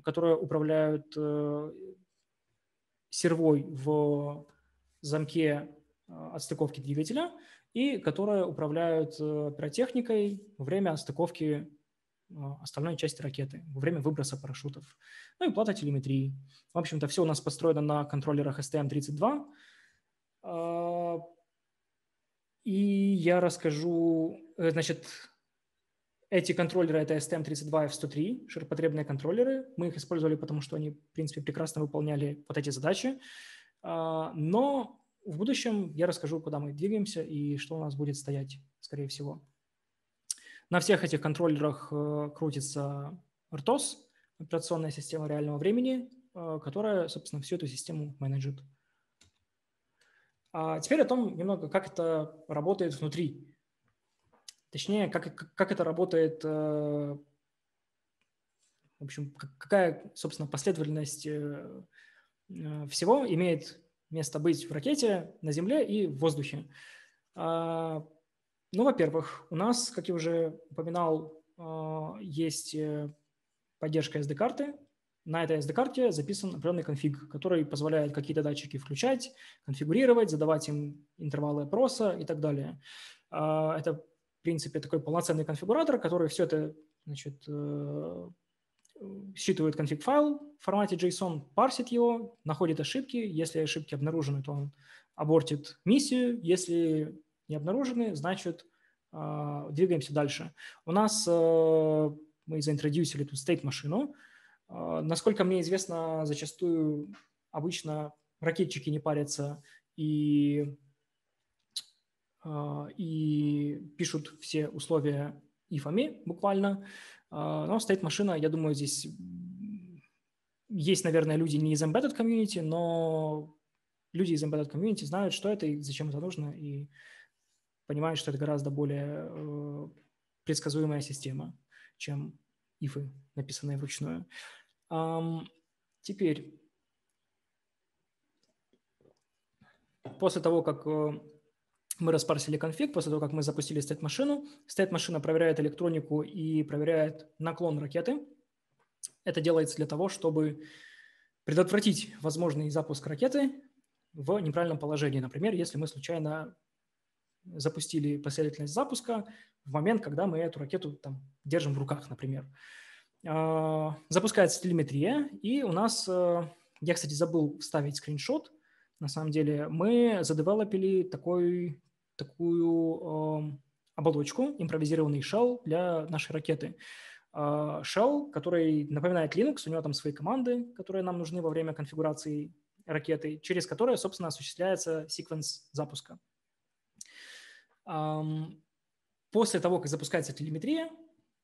которые управляют э, сервой в замке отстыковки двигателя – и которые управляют э, пиротехникой во время стыковки э, остальной части ракеты, во время выброса парашютов. Ну и плата телеметрии. В общем-то, все у нас построено на контроллерах STM32. А, и я расскажу, э, значит, эти контроллеры – это STM32 и F103, ширпотребные контроллеры. Мы их использовали, потому что они, в принципе, прекрасно выполняли вот эти задачи. А, но в будущем я расскажу, куда мы двигаемся и что у нас будет стоять, скорее всего. На всех этих контроллерах э, крутится RTOS, операционная система реального времени, э, которая, собственно, всю эту систему менеджит. А теперь о том немного, как это работает внутри. Точнее, как, как это работает, э, в общем, какая, собственно, последовательность всего имеет место быть в ракете, на Земле и в воздухе? А, ну, во-первых, у нас, как я уже упоминал, а, есть э, поддержка SD-карты. На этой SD-карте записан определенный конфиг, который позволяет какие-то датчики включать, конфигурировать, задавать им интервалы опроса и так далее. А, это, в принципе, такой полноценный конфигуратор, который все это значит, э, считывает конфиг-файл в формате JSON, парсит его, находит ошибки. Если ошибки обнаружены, то он абортит миссию. Если не обнаружены, значит, э, двигаемся дальше. У нас э, мы заинтродюсили тут state-машину. Э, насколько мне известно, зачастую обычно ракетчики не парятся и, и пишут все условия ифами буквально. А, но стоит машина, я думаю, здесь есть, наверное, люди не из embedded community, но люди из embedded community знают, что это и зачем это нужно, и понимают, что это гораздо более э, предсказуемая система, чем ифы, написанные вручную. Теперь, после того, как э, мы распарсили конфиг после того, как мы запустили state-машину. State-машина проверяет электронику и проверяет наклон ракеты. Это делается для того, чтобы предотвратить возможный запуск ракеты в неправильном положении. Например, если мы случайно запустили последовательность запуска в момент, когда мы эту ракету там, держим в руках, например. А, запускается телеметрия, и у нас, э, я, кстати, забыл вставить скриншот, на самом деле, мы задевелопили такой, такую оболочку, импровизированный shell для нашей ракеты. А, shell, который напоминает Linux, у него там свои команды, которые нам нужны во время конфигурации ракеты, через которые, собственно, осуществляется секвенс запуска. После того, как запускается телеметрия,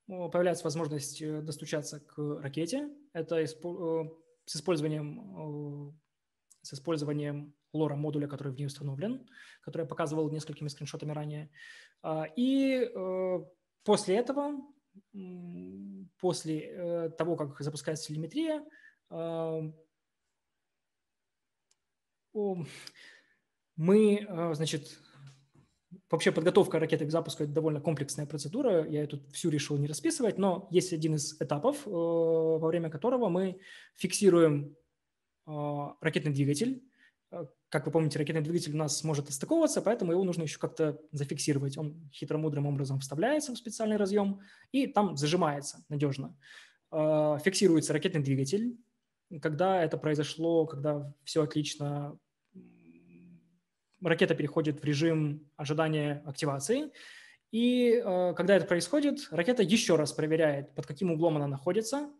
появляется возможность э, достучаться к ракете. Это э, с использованием, э, с использованием лора модуля, который в ней установлен, который я показывал несколькими скриншотами ранее. А, и после этого, после того, как запускается телеметрия, мы, значит, Вообще подготовка ракеты к запуску – это довольно комплексная процедура. Я эту всю решил не расписывать, но есть один из этапов, э, во время которого мы фиксируем э, ракетный двигатель. Э, как вы помните, ракетный двигатель у нас может отстыковываться, поэтому его нужно еще как-то зафиксировать. Он хитромудрым образом вставляется в специальный разъем и там зажимается надежно. Фиксируется ракетный двигатель. Когда это произошло, когда все отлично ракета переходит в режим ожидания активации. И когда это происходит, ракета еще раз проверяет, под каким углом она находится,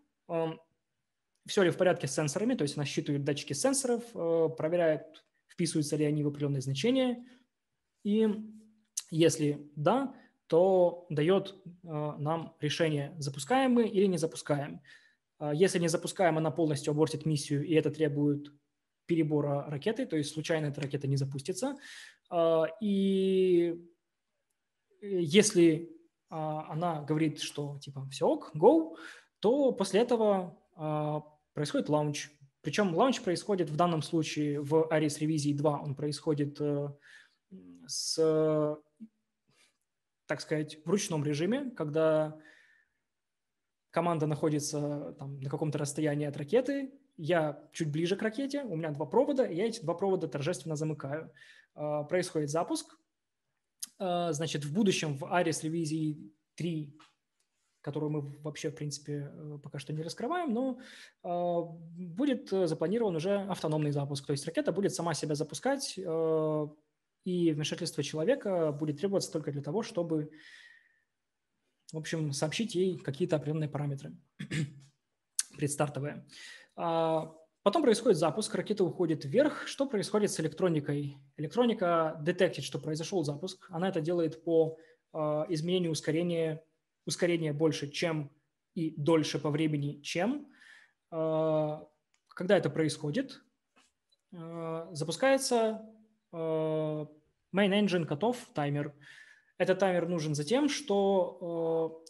все ли в порядке с сенсорами, то есть она считывает датчики сенсоров, э, проверяет, вписываются ли они в определенные значения. И если да, то дает э, нам решение, запускаем мы или не запускаем. Э, если не запускаем, она полностью абортит миссию, и это требует перебора ракеты, то есть случайно эта ракета не запустится. А, и если а, она говорит, что типа все ок, go, то после этого а, происходит launch. Причем launch происходит в данном случае в Ares ревизии 2, он происходит э, с, так сказать, в ручном режиме, когда команда находится там, на каком-то расстоянии от ракеты, я чуть ближе к ракете, у меня два провода, и я эти два провода торжественно замыкаю. А, происходит запуск. А, значит, в будущем в Ares ревизии 3, которую мы вообще, в принципе, э, пока что не раскрываем, но а, будет запланирован уже автономный запуск. То есть ракета будет сама себя запускать, и вмешательство человека будет требоваться только для того, чтобы, в общем, сообщить ей какие-то определенные параметры предстартовые. А, потом происходит запуск, ракета уходит вверх. Что происходит с электроникой? Электроника детектит, что произошел запуск. Она это делает по изменению ускорения, ускорения больше, чем и дольше по времени, чем. А, когда это происходит, запускается main engine cutoff таймер. Этот таймер нужен за тем, что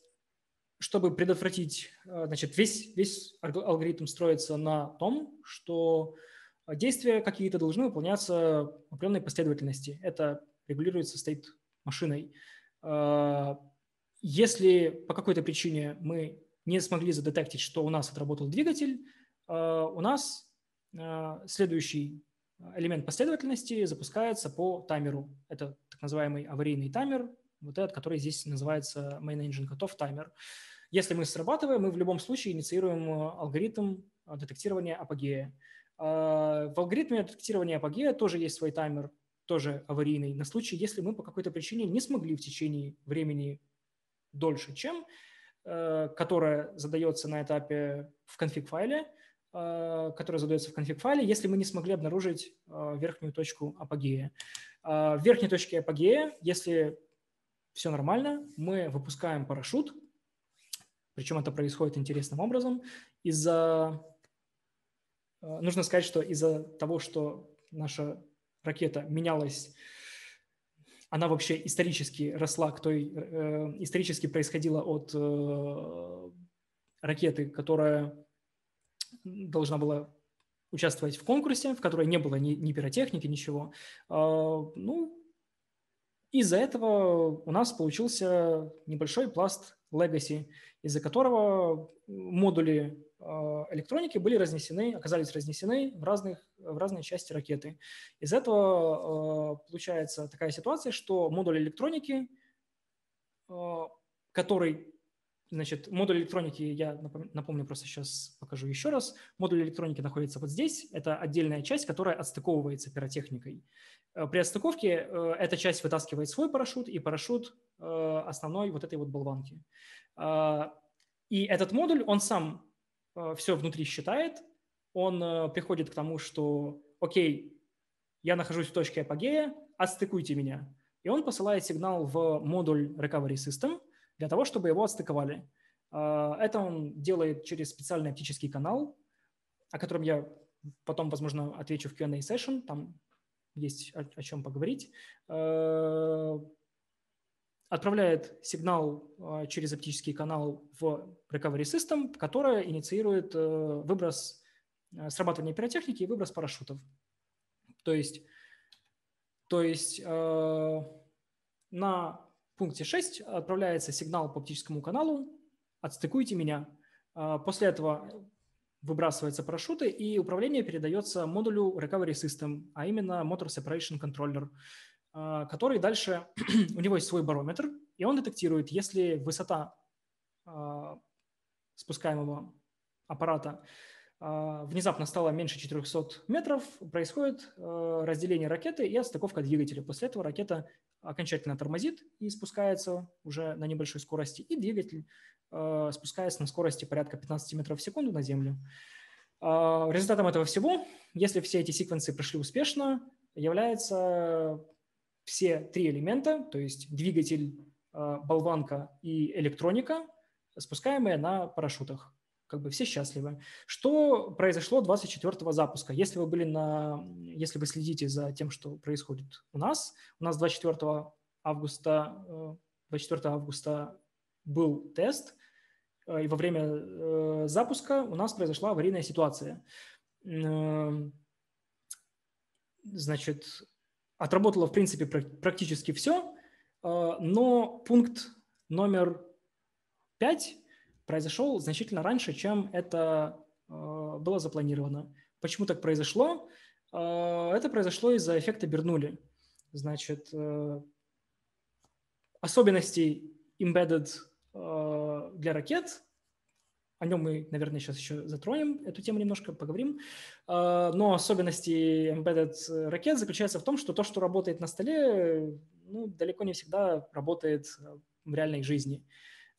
чтобы предотвратить, значит, весь, весь алгоритм строится на том, что действия какие-то должны выполняться в определенной последовательности. Это регулируется стейт машиной. Э, если по какой-то причине мы не смогли задетектить, что у нас отработал двигатель, э, у нас следующий элемент последовательности запускается по таймеру. Это так называемый аварийный таймер, вот этот, который здесь называется Main Engine Cutoff Timer. Если мы срабатываем, мы в любом случае инициируем э, алгоритм э, детектирования апогея. В алгоритме детектирования апогея тоже есть свой таймер, тоже аварийный, на случай, если мы по какой-то причине не смогли в течение времени дольше, чем, э, которая задается на этапе в конфиг-файле, которая задается в конфиг-файле, если мы не смогли обнаружить верхнюю точку апогея. В верхней точке апогея, если все нормально, мы выпускаем парашют, причем это происходит интересным образом. Из-за... Э, нужно сказать, что из-за того, что наша ракета менялась, она вообще исторически росла к той... Э, исторически происходила от э, ракеты, которая должна была участвовать в конкурсе, в которой не было ни, ни пиротехники, ничего. Ну, из-за этого у нас получился небольшой пласт legacy, из-за которого модули электроники были разнесены, оказались разнесены в, разных, в разные части ракеты. Из этого получается такая ситуация, что модуль электроники, который Значит, модуль электроники, я напомню, просто сейчас покажу еще раз. Модуль электроники находится вот здесь. Это отдельная часть, которая отстыковывается пиротехникой. Э, при отстыковке э, эта часть вытаскивает свой парашют и парашют э, основной вот этой вот болванки. И этот модуль, он сам все внутри считает, он приходит к тому, что окей, я нахожусь в точке апогея, отстыкуйте меня. И он посылает сигнал в модуль Recovery System – для того, чтобы его отстыковали. А, это он делает через специальный оптический канал, о котором я потом, возможно, отвечу в Q&A session, там есть о, о чем поговорить. Отправляет сигнал а, через оптический канал в Recovery System, которая инициирует выброс срабатывания пиротехники и выброс парашютов. То есть, то есть на пункте 6 отправляется сигнал по оптическому каналу «Отстыкуйте меня». А, после этого выбрасываются парашюты, и управление передается модулю Recovery System, а именно Motor Separation Controller, который дальше, у него есть свой барометр, и он детектирует, если высота а, спускаемого аппарата внезапно стала меньше 400 метров, происходит разделение ракеты и отстыковка двигателя. После этого ракета окончательно тормозит и спускается уже на небольшой скорости, и двигатель спускается на скорости порядка 15 метров в секунду на Землю. Результатом этого всего, если все эти секвенсы прошли успешно, является все три элемента, то есть двигатель, э, болванка и электроника, спускаемые на парашютах как бы все счастливы. Что произошло 24-го запуска? Если вы были на, если вы следите за тем, что происходит у нас, у нас 24 августа, 24 э, августа был тест, э, и во время запуска у нас произошла аварийная ситуация. Значит, отработало, в принципе, практически все, но пункт номер 5 произошел значительно раньше, чем это э, было запланировано. Почему так произошло? Э, это произошло из-за эффекта Бернули. Значит, э, особенностей embedded для ракет, о нем мы, наверное, сейчас еще затронем эту тему немножко, поговорим. Но особенности embedded ракет заключаются в том, что то, что работает на столе, ну, далеко не всегда работает в реальной жизни.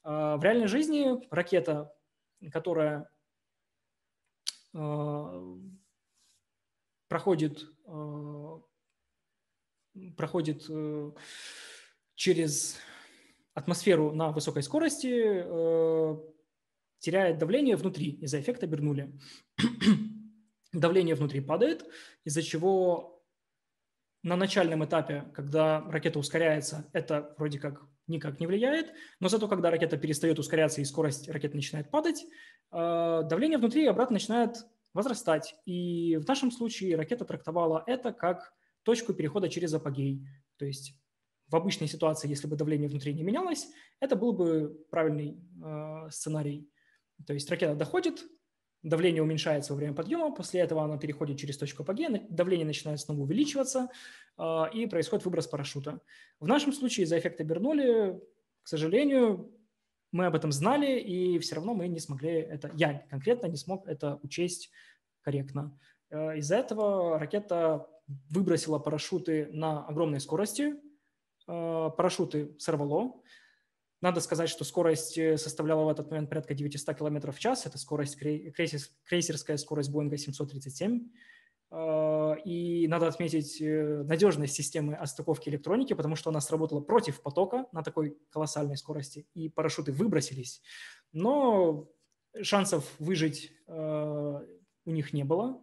А, в реальной жизни ракета, которая а, проходит, а, проходит э, через атмосферу на высокой скорости, э, теряет давление внутри из-за эффекта Бернули. давление внутри падает, из-за чего на начальном этапе, когда ракета ускоряется, это вроде как никак не влияет, но зато когда ракета перестает ускоряться и скорость ракеты начинает падать, э, давление внутри обратно начинает возрастать. И в нашем случае ракета трактовала это как точку перехода через апогей. То есть в обычной ситуации, если бы давление внутри не менялось, это был бы правильный э, сценарий. То есть ракета доходит, давление уменьшается во время подъема, после этого она переходит через точку апогея, давление начинает снова увеличиваться, а, и происходит выброс парашюта. В нашем случае из-за эффекта Бернули, к сожалению, мы об этом знали, и все равно мы не смогли это, я конкретно не смог это учесть корректно. Э, из-за этого ракета выбросила парашюты на огромной скорости, э, парашюты сорвало, надо сказать, что скорость э, составляла в этот момент порядка 900 км в час. Это скорость крейсерская скорость Боинга 737. А, и надо отметить э, надежность системы отстыковки электроники, потому что она сработала против потока на такой колоссальной скорости, и парашюты выбросились. Но шансов выжить э, у них не было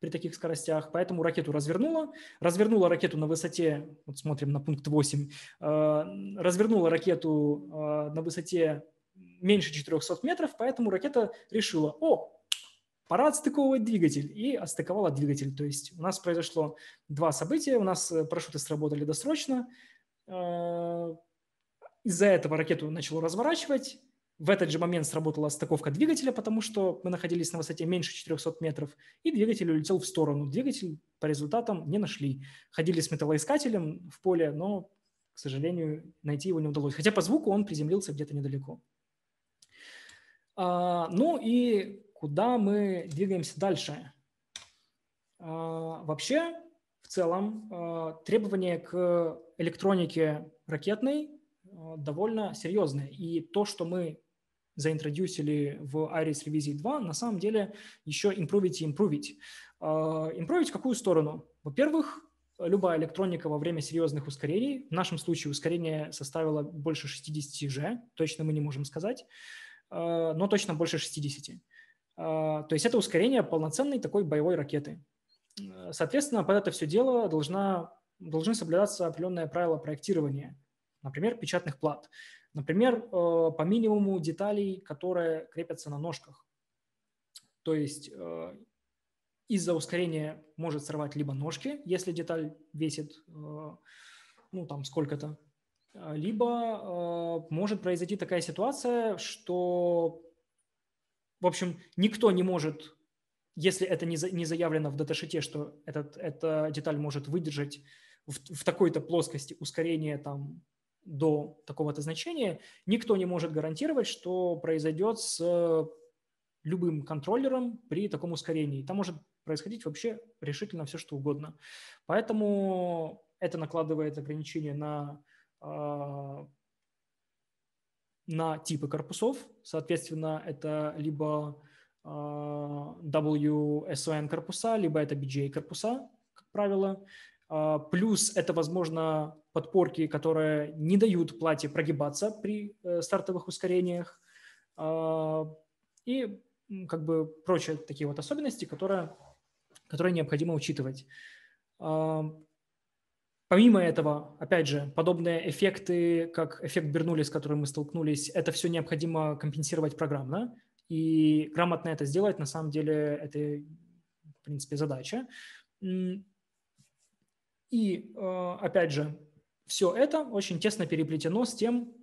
при таких скоростях, поэтому ракету развернула, развернула ракету на высоте, вот смотрим на пункт 8, э, развернула ракету э, на высоте меньше 400 метров, поэтому ракета решила, о, пора отстыковывать двигатель, и отстыковала двигатель. То есть у нас произошло два события, у нас э, парашюты сработали досрочно, из-за этого ракету начало разворачивать, в этот же момент сработала стыковка двигателя, потому что мы находились на высоте меньше 400 метров, и двигатель улетел в сторону. Двигатель по результатам не нашли. Ходили с металлоискателем в поле, но, к сожалению, найти его не удалось. Хотя по звуку он приземлился где-то недалеко. А, ну и куда мы двигаемся дальше? А, вообще, в целом, а, требования к электронике ракетной а, довольно серьезные. И то, что мы заинтродюсили в Iris ревизии 2, на самом деле еще импровить и импровить. Импровить в какую сторону? Во-первых, любая электроника во время серьезных ускорений, в нашем случае ускорение составило больше 60 G, точно мы не можем сказать, но точно больше 60. То есть это ускорение полноценной такой боевой ракеты. Соответственно, под это все дело должна, должны соблюдаться определенные правила проектирования, например, печатных плат. Например, э, по минимуму деталей, которые крепятся на ножках. То есть э, из-за ускорения может сорвать либо ножки, если деталь весит, э, ну, там, сколько-то, либо может произойти такая ситуация, что, в общем, никто не может если это не, не заявлено в даташите, что этот, эта деталь может выдержать в, в такой-то плоскости ускорение там до такого-то значения, никто не может гарантировать, что произойдет с любым контроллером при таком ускорении. Там может происходить вообще решительно все, что угодно. Поэтому это накладывает ограничения на, а, на типы корпусов. Соответственно, это либо WSON корпуса, либо это BGA корпуса, как правило. А, плюс это, возможно, подпорки, которые не дают плате прогибаться при э, стартовых ускорениях. А, и как бы прочие такие вот особенности, которые, которые необходимо учитывать. А, помимо этого, опять же, подобные эффекты, как эффект Бернули, с которым мы столкнулись, это все необходимо компенсировать программно. И грамотно это сделать, на самом деле, это, в принципе, задача. И, э, опять же, все это очень тесно переплетено с тем,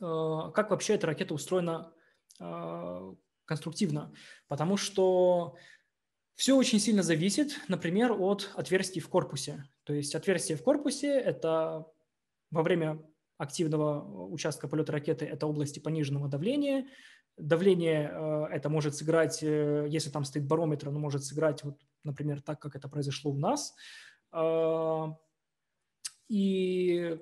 э, как вообще эта ракета устроена э, конструктивно. Потому что все очень сильно зависит, например, от отверстий в корпусе. То есть отверстие в корпусе – это во время активного участка полета ракеты – это области пониженного давления, Давление это может сыграть, если там стоит барометр, оно может сыграть, вот, например, так, как это произошло у нас. И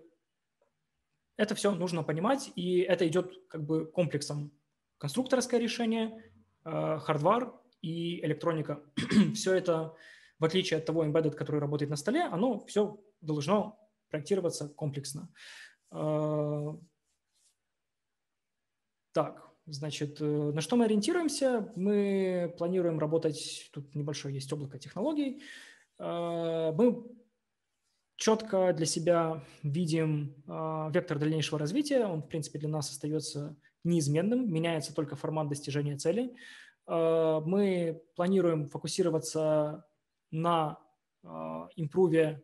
это все нужно понимать, и это идет как бы комплексом. Конструкторское решение, э, хардвар и электроника. все это, в отличие от того embedded, который работает на столе, оно все должно проектироваться комплексно. А, так, Значит, э, на что мы ориентируемся? Мы планируем работать, тут небольшое есть облако технологий. Э, мы четко для себя видим э, вектор дальнейшего развития. Он, в принципе, для нас остается неизменным, меняется только формат достижения цели. Мы планируем фокусироваться на импруве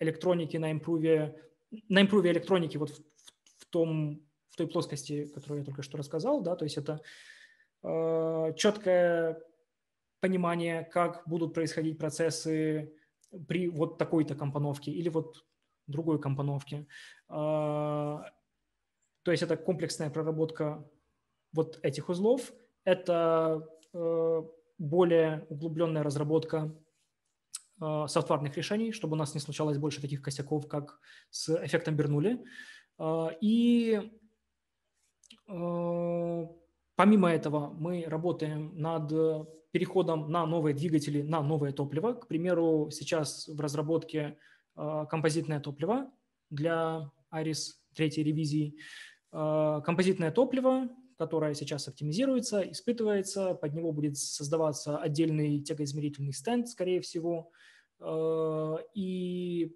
электроники, на импруве, на импруве электроники вот в, в том той плоскости, которую я только что рассказал, да, то есть это э, четкое понимание, как будут происходить процессы при вот такой-то компоновке или вот другой компоновке. Э, то есть это комплексная проработка вот этих узлов, это э, более углубленная разработка э, софтварных решений, чтобы у нас не случалось больше таких косяков, как с эффектом Бернули. Э, и Э, помимо этого, мы работаем над переходом на новые двигатели, на новое топливо. К примеру, сейчас в разработке э, композитное топливо для Iris третьей ревизии. Э, композитное топливо, которое сейчас оптимизируется, испытывается, под него будет создаваться отдельный тягоизмерительный стенд, скорее всего. И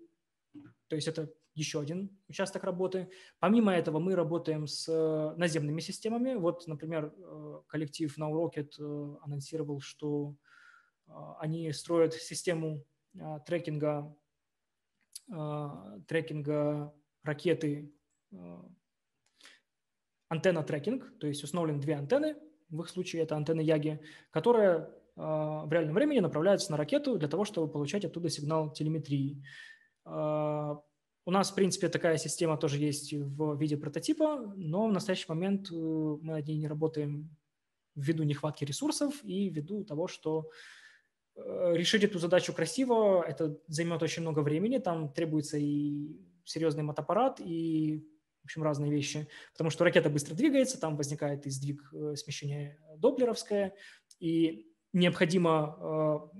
то есть это еще один участок работы. Помимо этого мы работаем с э, наземными системами. Вот, например, э, коллектив Now э, анонсировал, что они строят систему трекинга, трекинга ракеты антенна-трекинг, то есть установлены две антенны, в их случае это антенны Яги, которые в реальном времени направляются на ракету для того, чтобы получать оттуда сигнал телеметрии. У нас, в принципе, такая система тоже есть в виде прототипа, но в настоящий момент э, мы над ней не работаем ввиду нехватки ресурсов и ввиду того, что э, решить эту задачу красиво, это займет очень много времени, там требуется и серьезный мотоаппарат, и, в общем, разные вещи, потому что ракета быстро двигается, там возникает и сдвиг э, смещения доплеровское, и необходимо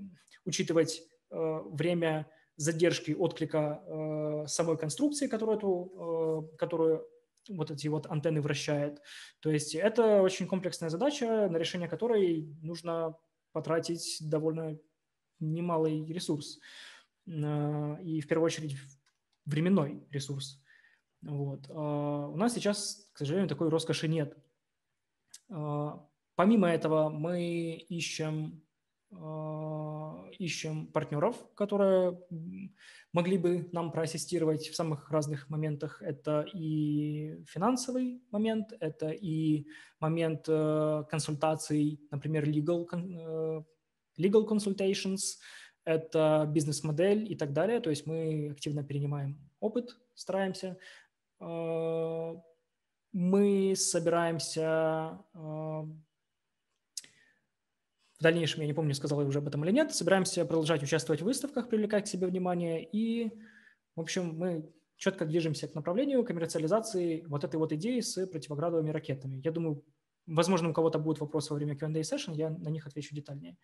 учитывать время задержки отклика э, самой конструкции, которую, эту, э, которую вот эти вот антенны вращает. То есть это очень комплексная задача, на решение которой нужно потратить довольно немалый ресурс. Э, и в первую очередь временной ресурс. Вот. Э, у нас сейчас, к сожалению, такой роскоши нет. Э, помимо этого мы ищем а, ищем партнеров, которые могли бы нам проассистировать в самых разных моментах. Это и финансовый момент, это и момент э, консультаций, например, legal, э, legal consultations, это бизнес-модель и так далее. То есть мы активно перенимаем опыт, стараемся. А, мы собираемся в дальнейшем, я не помню, сказал я уже об этом или нет, собираемся продолжать участвовать в выставках, привлекать к себе внимание, и, в общем, мы четко движемся к направлению коммерциализации вот этой вот идеи с противоградовыми ракетами. Я думаю, возможно, у кого-то будут вопросы во время Q&A session, я на них отвечу детальнее.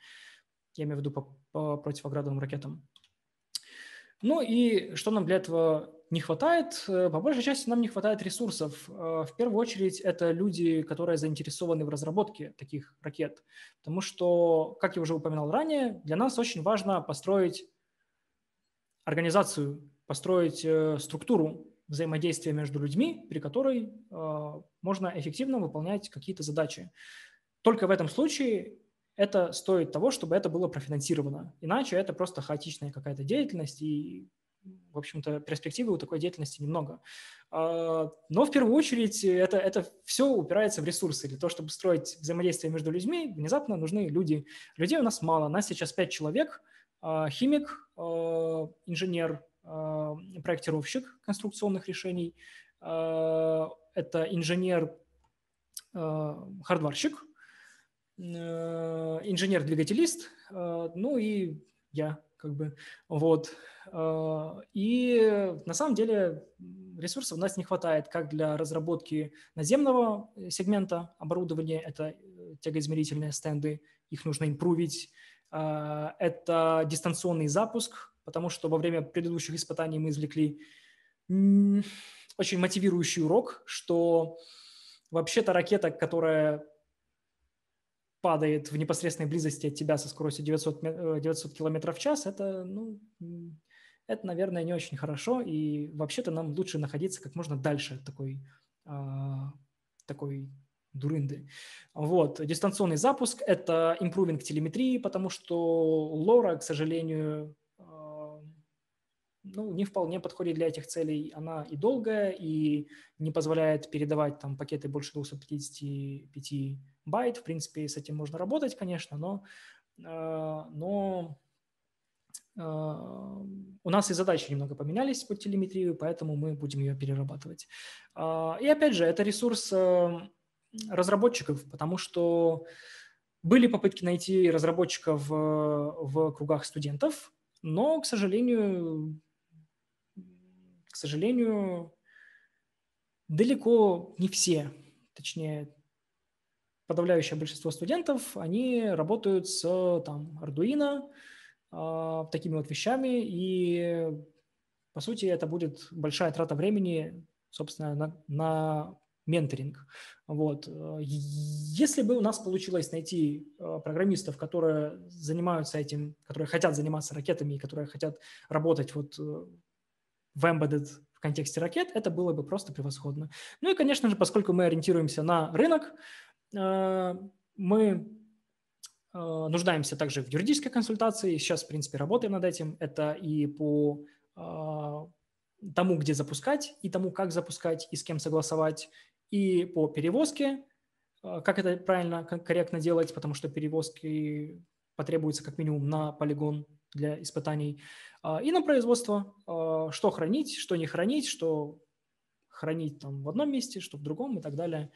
Я имею в виду по, по противоградовым ракетам. Ну и что нам для этого не хватает? Э, по большей части нам не хватает ресурсов. Э, в первую очередь это люди, которые заинтересованы в разработке таких ракет. Потому что, как я уже упоминал ранее, для нас очень важно построить организацию, построить э, структуру взаимодействия между людьми, при которой можно эффективно выполнять какие-то задачи. Только в этом случае это стоит того, чтобы это было профинансировано. Иначе это просто хаотичная какая-то деятельность, и, в общем-то, перспективы у такой деятельности немного. А, но в первую очередь это, это все упирается в ресурсы. Для того, чтобы строить взаимодействие между людьми, внезапно нужны люди. Людей у нас мало, нас сейчас пять человек. А, химик, а, инженер, проектировщик конструкционных решений, это инженер, хардварщик, Э, инженер-двигателист, э, ну и я как бы, вот. Э, и на самом деле ресурсов у нас не хватает как для разработки наземного сегмента оборудования, это тягоизмерительные стенды, их нужно импровить, это дистанционный запуск, потому что во время предыдущих испытаний мы извлекли очень мотивирующий урок, что вообще-то ракета, которая падает в непосредственной близости от тебя со скоростью 900, 900 км в час, это, ну, это, наверное, не очень хорошо. И вообще-то нам лучше находиться как можно дальше от такой, а, такой дурынды. Вот. Дистанционный запуск – это импрувинг телеметрии, потому что LoRa, к сожалению, ну, не вполне подходит для этих целей. Она и долгая, и не позволяет передавать там пакеты больше 255 байт. В принципе, с этим можно работать, конечно, но, э, но э, у нас и задачи немного поменялись под телеметрию, поэтому мы будем ее перерабатывать. Э, и опять же, это ресурс разработчиков, потому что были попытки найти разработчиков в, в кругах студентов, но, к сожалению, сожалению, далеко не все, точнее, подавляющее большинство студентов, они работают с там, Arduino, э, такими вот вещами, и по сути это будет большая трата времени, собственно, на, на менторинг. Вот. Если бы у нас получилось найти э, программистов, которые занимаются этим, которые хотят заниматься ракетами которые хотят работать вот в embedded в контексте ракет, это было бы просто превосходно. Ну и, конечно же, поскольку мы ориентируемся на рынок, э, мы э, нуждаемся также в юридической консультации. Сейчас, в принципе, работаем над этим. Это и по э, тому, где запускать, и тому, как запускать, и с кем согласовать, и по перевозке, как это правильно, корректно делать, потому что перевозки потребуются как минимум на полигон для испытаний, и на производство, а, что хранить, что не хранить, что хранить там в одном месте, что в другом и так далее.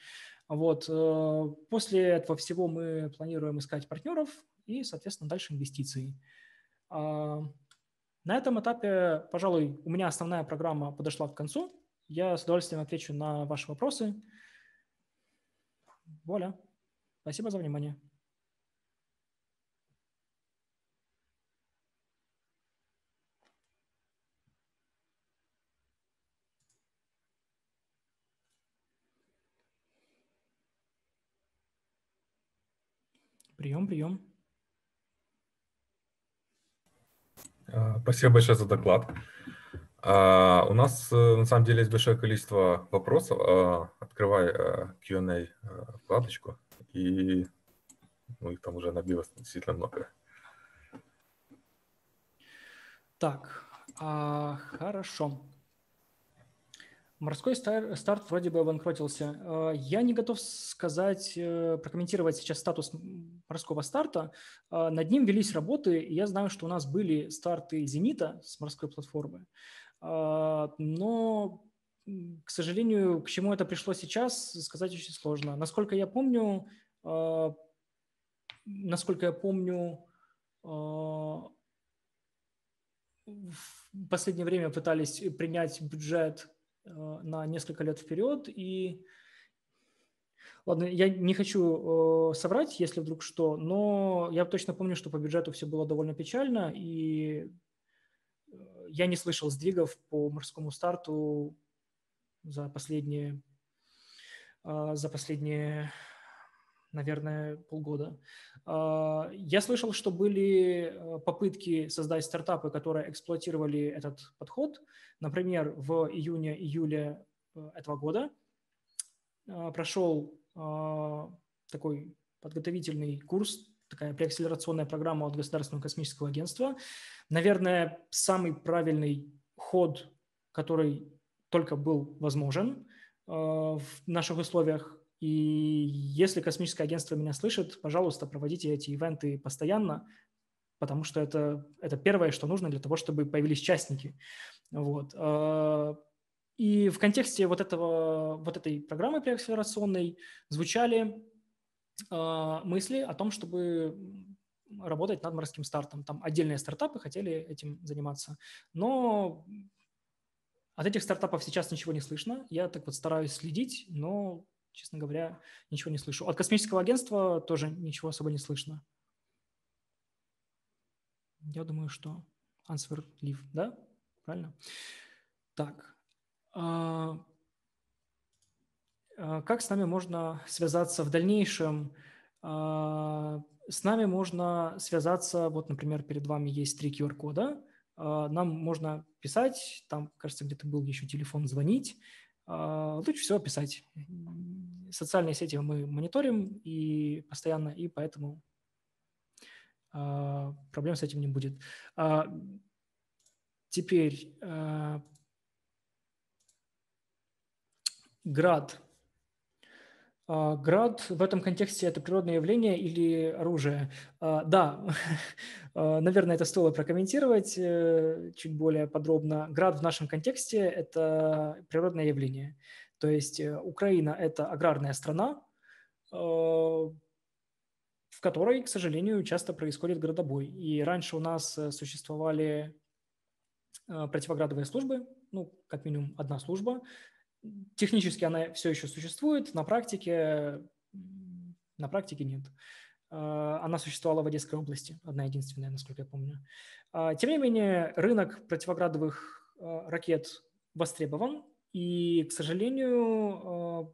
Вот. Э, после этого всего мы планируем искать партнеров и, соответственно, дальше инвестиции. А, на этом этапе, пожалуй, у меня основная программа подошла к концу. Я с удовольствием отвечу на ваши вопросы. Воля. Спасибо за внимание. Прием, прием. А, спасибо большое за доклад. А, у нас э, на самом деле есть большое количество вопросов. А, открывай э, Q&A э, вкладочку, и ну, их там уже набилось действительно много. Так, хорошо. Морской старт вроде бы обанкротился. Э, я не готов сказать, э, прокомментировать сейчас статус морского старта. Э, над ним велись работы, и я знаю, что у нас были старты «Зенита» с морской платформы. Но, к сожалению, к чему это пришло сейчас, сказать очень сложно. Насколько я помню, насколько я помню, в последнее время пытались принять бюджет на несколько лет вперед. И Ладно, я не хочу э, соврать, если вдруг что, но я точно помню, что по бюджету все было довольно печально, и э, я не слышал сдвигов по морскому старту за последние, э, за последние наверное, полгода. А, я слышал, что были э, попытки создать стартапы, которые эксплуатировали этот подход. Например, в июне-июле э, этого года а, прошел такой подготовительный курс, такая преакселерационная программа от Государственного космического агентства. Наверное, самый правильный ход, который только был возможен в наших условиях и если космическое агентство меня слышит, пожалуйста, проводите эти ивенты постоянно, потому что это, это первое, что нужно для того, чтобы появились частники. Вот. А, и в контексте вот, этого, вот этой программы преакселерационной звучали а, мысли о том, чтобы работать над морским стартом. Там отдельные стартапы хотели этим заниматься. Но от этих стартапов сейчас ничего не слышно. Я так вот стараюсь следить, но честно говоря, ничего не слышу. От космического агентства тоже ничего особо не слышно. Я думаю, что answer leave, да? Правильно? Так. А, а, как с нами можно связаться в дальнейшем? А, с нами можно связаться, вот, например, перед вами есть три QR-кода, нам можно писать, там, кажется, где-то был еще телефон, звонить, лучше всего писать. Социальные сети мы мониторим и постоянно, и поэтому а, проблем с этим не будет. А, теперь град. А, град в этом контексте это природное явление или оружие? А, да, а, наверное, это стоило прокомментировать э, чуть более подробно. Град в нашем контексте – это природное явление. То есть э, Украина – это аграрная страна, в которой, к сожалению, часто происходит градобой. И раньше у нас э, существовали противоградовые службы, ну, как минимум одна служба, Технически она все еще существует, на практике, на практике нет. А, она существовала в Одесской области, одна единственная, насколько я помню. А, тем не менее, рынок противоградовых а, ракет востребован, и, к сожалению,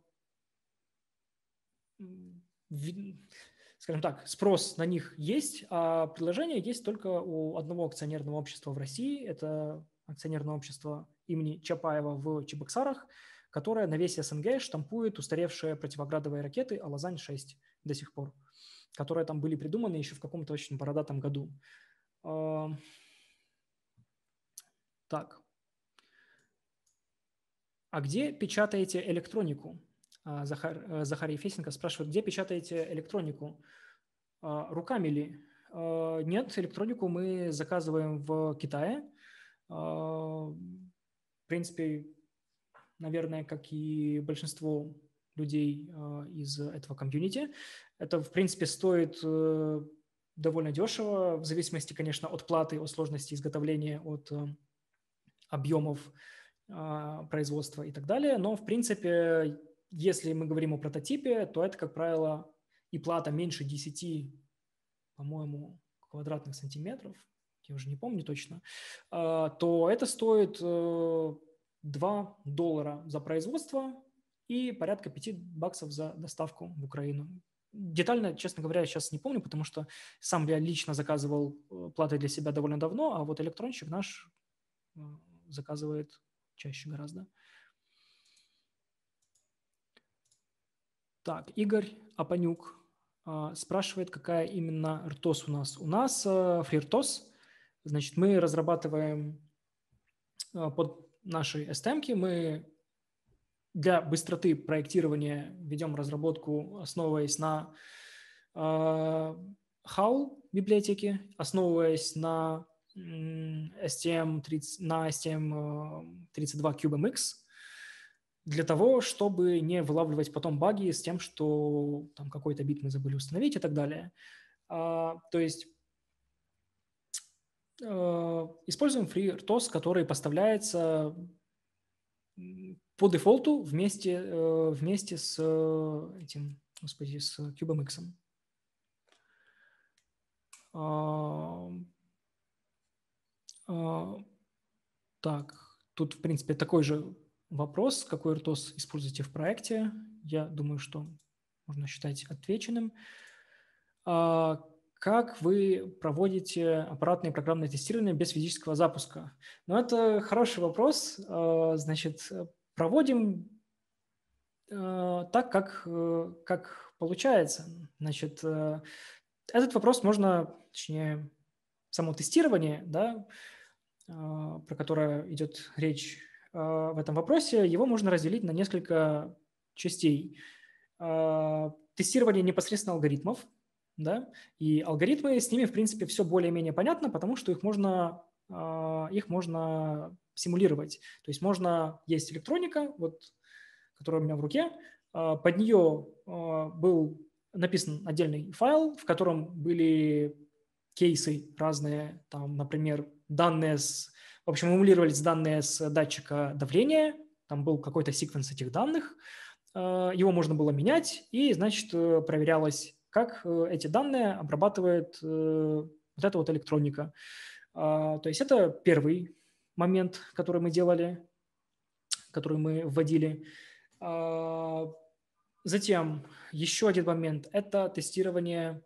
скажем так, спрос на них есть, а предложение есть только у одного акционерного общества в России. Это акционерное общество имени Чапаева в Чебоксарах – которая на весь СНГ штампует устаревшие противоградовые ракеты «Алазань-6» до сих пор, которые там были придуманы еще в каком-то очень бородатом году. Так. а где печатаете электронику? А, Захар, э, Захарий Фесенко спрашивает, где печатаете электронику? А, руками ли? А, нет, электронику мы заказываем в Китае. В принципе, наверное, как и большинство людей из этого комьюнити. Это, в принципе, стоит э, довольно дешево, в зависимости, конечно, от платы, от сложности изготовления, от э, объемов производства и так далее. Но, в принципе, если мы говорим о прототипе, то это, как правило, и плата меньше 10, по-моему, квадратных сантиметров, я уже не помню точно, а, то это стоит 2 э, доллара за производство и порядка 5 баксов за доставку в Украину. Детально, честно говоря, сейчас не помню, потому что сам я лично заказывал э, платы для себя довольно давно, а вот электронщик наш э, заказывает чаще гораздо. Так, Игорь Апанюк а, спрашивает, какая именно RTOS у нас. У нас а, FreeRTOS. Значит, мы разрабатываем под нашей STM, мы для быстроты проектирования ведем разработку, основываясь на HAL библиотеке, основываясь на STM, 30, на STM32 CubeMX, для того, чтобы не вылавливать потом баги с тем, что там какой-то бит мы забыли установить и так далее. А, то есть используем FreeRTOS, который поставляется по дефолту вместе, э, вместе с этим, господи, с CubeMX. А, а, так, тут, в принципе, такой же вопрос, какой RTOS используете в проекте. Я думаю, что можно считать отвеченным. А как вы проводите аппаратное и программное тестирование без физического запуска? Ну, это хороший вопрос. А, значит, проводим а, так, как, как получается. Значит, этот вопрос можно, точнее, само тестирование, да, про которое идет речь а, в этом вопросе, его можно разделить на несколько частей. А, тестирование непосредственно алгоритмов, да, и алгоритмы, с ними, в принципе, все более-менее понятно, потому что их можно, а, их можно симулировать. То есть можно, есть электроника, вот, которая у меня в руке, под нее был написан отдельный файл, в котором были кейсы разные, там, например, данные с в общем, эмулировались данные с датчика давления, там был какой-то секвенс этих данных, его можно было менять, и, значит, э, проверялось, как э, эти данные обрабатывает вот эта вот электроника. То есть это первый момент, который мы делали, который мы вводили. Затем еще один момент – это тестирование,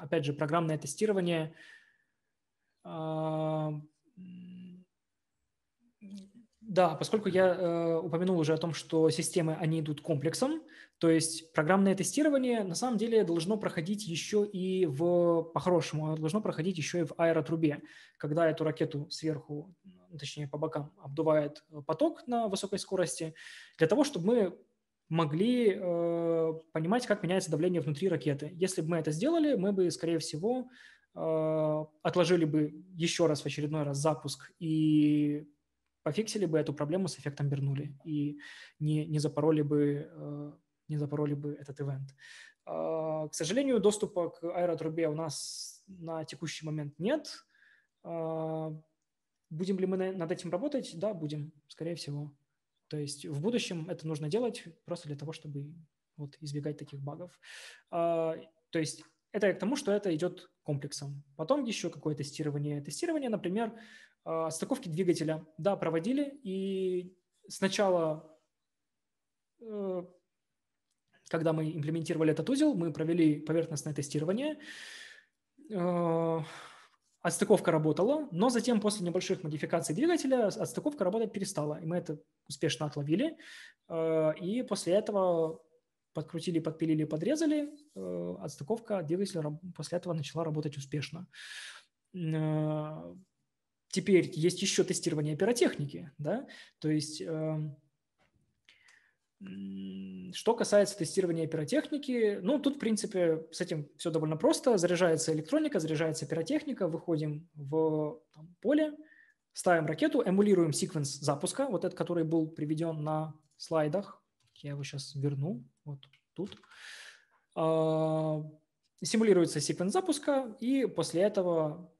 опять же, программное тестирование да, поскольку я э, упомянул уже о том, что системы, они идут комплексом, то есть программное тестирование на самом деле должно проходить еще и в, по-хорошему, должно проходить еще и в аэротрубе, когда эту ракету сверху, точнее по бокам, обдувает поток на высокой скорости, для того, чтобы мы могли э, понимать, как меняется давление внутри ракеты. Если бы мы это сделали, мы бы, скорее всего, э, отложили бы еще раз в очередной раз запуск и пофиксили бы эту проблему с эффектом Бернули и не, не, запороли, бы, э, не запороли бы этот ивент. А, к сожалению, доступа к аэротрубе у нас на текущий момент нет. А, будем ли мы над этим работать? Да, будем, скорее всего. То есть в будущем это нужно делать просто для того, чтобы вот, избегать таких багов. А, то есть это к тому, что это идет комплексом. Потом еще какое тестирование. Тестирование, например, стыковки двигателя, да, проводили. И сначала, э, когда мы имплементировали этот узел, мы провели поверхностное тестирование. Э, отстыковка работала, но затем после небольших модификаций двигателя отстыковка работать перестала. И мы это успешно отловили. Э, и после этого подкрутили, подпилили, подрезали, отстыковка двигателя после этого начала работать успешно. Теперь есть еще тестирование пиротехники, да, то есть э, Что касается тестирования пиротехники, ну, тут, в принципе, с этим все довольно просто. Заряжается электроника, заряжается пиротехника, выходим в там, поле, ставим ракету, эмулируем секвенс запуска, вот этот, который был приведен на слайдах. Я его сейчас верну, вот тут. А, симулируется секвенс запуска, и после этого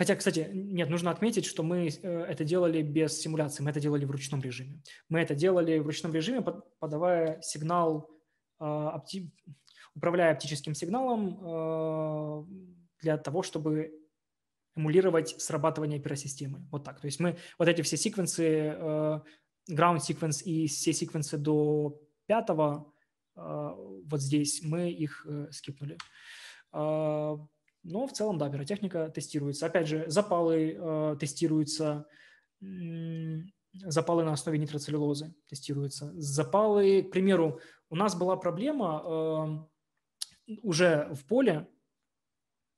Хотя, кстати, нет, нужно отметить, что мы э, это делали без симуляции, мы это делали в ручном режиме. Мы это делали в ручном режиме, подавая сигнал, а, управляя оптическим сигналом э, для того, чтобы эмулировать срабатывание оперосистемы. Вот так. То есть мы вот эти все секвенсы, э, ground sequence и все секвенсы до пятого, вот здесь мы их скипнули. Но в целом, да, пиротехника тестируется. Опять же, запалы э, тестируются, запалы на основе нитроцеллюлозы тестируются. Запалы, к примеру, у нас была проблема э, уже в поле,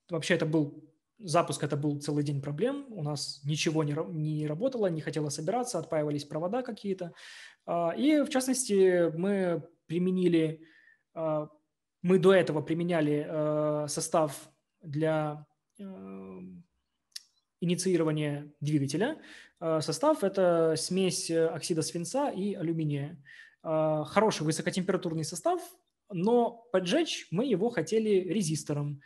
вообще это был запуск, это был целый день проблем, у нас ничего не, не работало, не хотело собираться, отпаивались провода какие-то. Э, и, в частности, мы применили, э, мы до этого применяли э, состав для эм, инициирования двигателя. Э, состав – это смесь оксида свинца и алюминия. Э, хороший высокотемпературный состав, но поджечь мы его хотели резистором.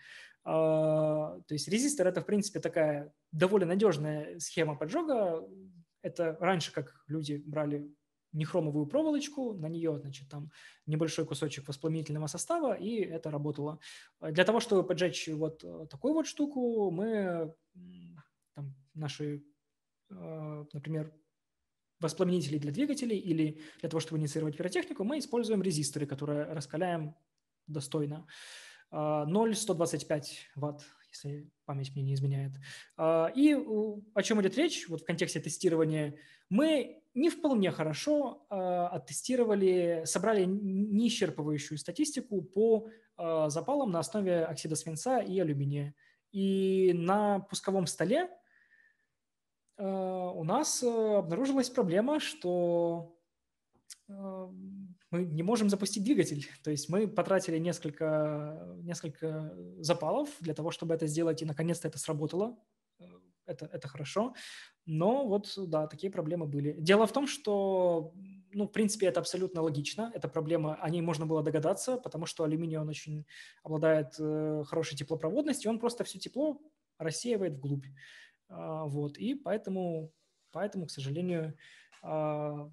Э, то есть резистор – это, в принципе, такая довольно надежная схема поджога. Это раньше, как люди брали нехромовую проволочку, на нее, значит, там небольшой кусочек воспламенительного состава, и это работало. Для того, чтобы поджечь вот э, такую вот штуку, мы там, наши, э, например, воспламенители для двигателей или для того, чтобы инициировать пиротехнику, мы используем резисторы, которые раскаляем достойно. 0,125 ватт, если память мне не изменяет. И о чем идет речь вот в контексте тестирования? Мы не вполне хорошо э, оттестировали, собрали неисчерпывающую статистику по э, запалам на основе оксида свинца и алюминия. И на пусковом столе э, у нас обнаружилась проблема, что мы не можем запустить двигатель. То есть мы потратили несколько, несколько запалов для того, чтобы это сделать, и наконец-то это сработало. Это, это хорошо. Но вот, да, такие проблемы были. Дело в том, что, ну, в принципе, это абсолютно логично. Эта проблема, о ней можно было догадаться, потому что алюминий, он очень обладает э, хорошей теплопроводностью, он просто все тепло рассеивает вглубь. А, вот, и поэтому, поэтому, к сожалению, а,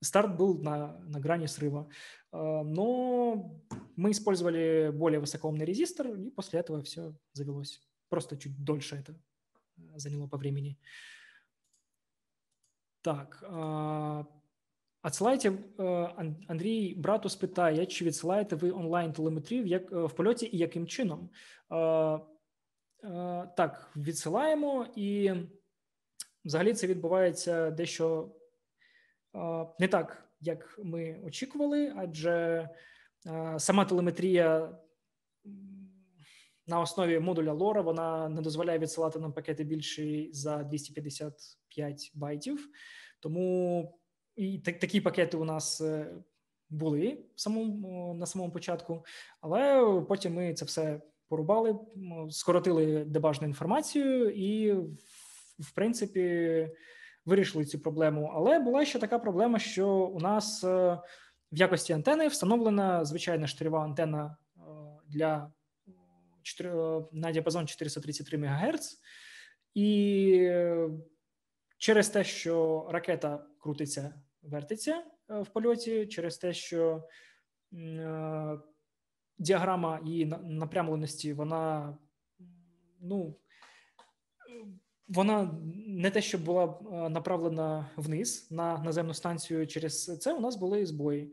старт был на, на грани срыва. А, но мы использовали более высокоомный резистор, и после этого все завелось. Просто чуть дольше это заняло по времени. Так, Отсилайте, Андрій Братус питає, чи відсилаєте ви онлайн-телеметрію як, в польоті і яким чином? Так, відсилаємо, і взагалі це відбувається дещо не так, як ми очікували, адже сама телеметрія на основі модуля Лора вона не дозволяє відсилати нам пакети більше за 255 байтів. Тому і так, такі пакети у нас е, були самому, на самому початку, але потім ми це все порубали, скоротили дебажну інформацію і, в принципі, вирішили цю проблему. Але була ще така проблема, що у нас е, в якості антени встановлена звичайна штирьова антена е, для 4, е, на діапазон 433 МГц. і е, через те, що ракета крутиться, вертиться е, в польоті, через те, що діаграма її напрямленості, вона ну. Вона не те, що була направлена вниз на наземну станцію. Через це у нас були збої,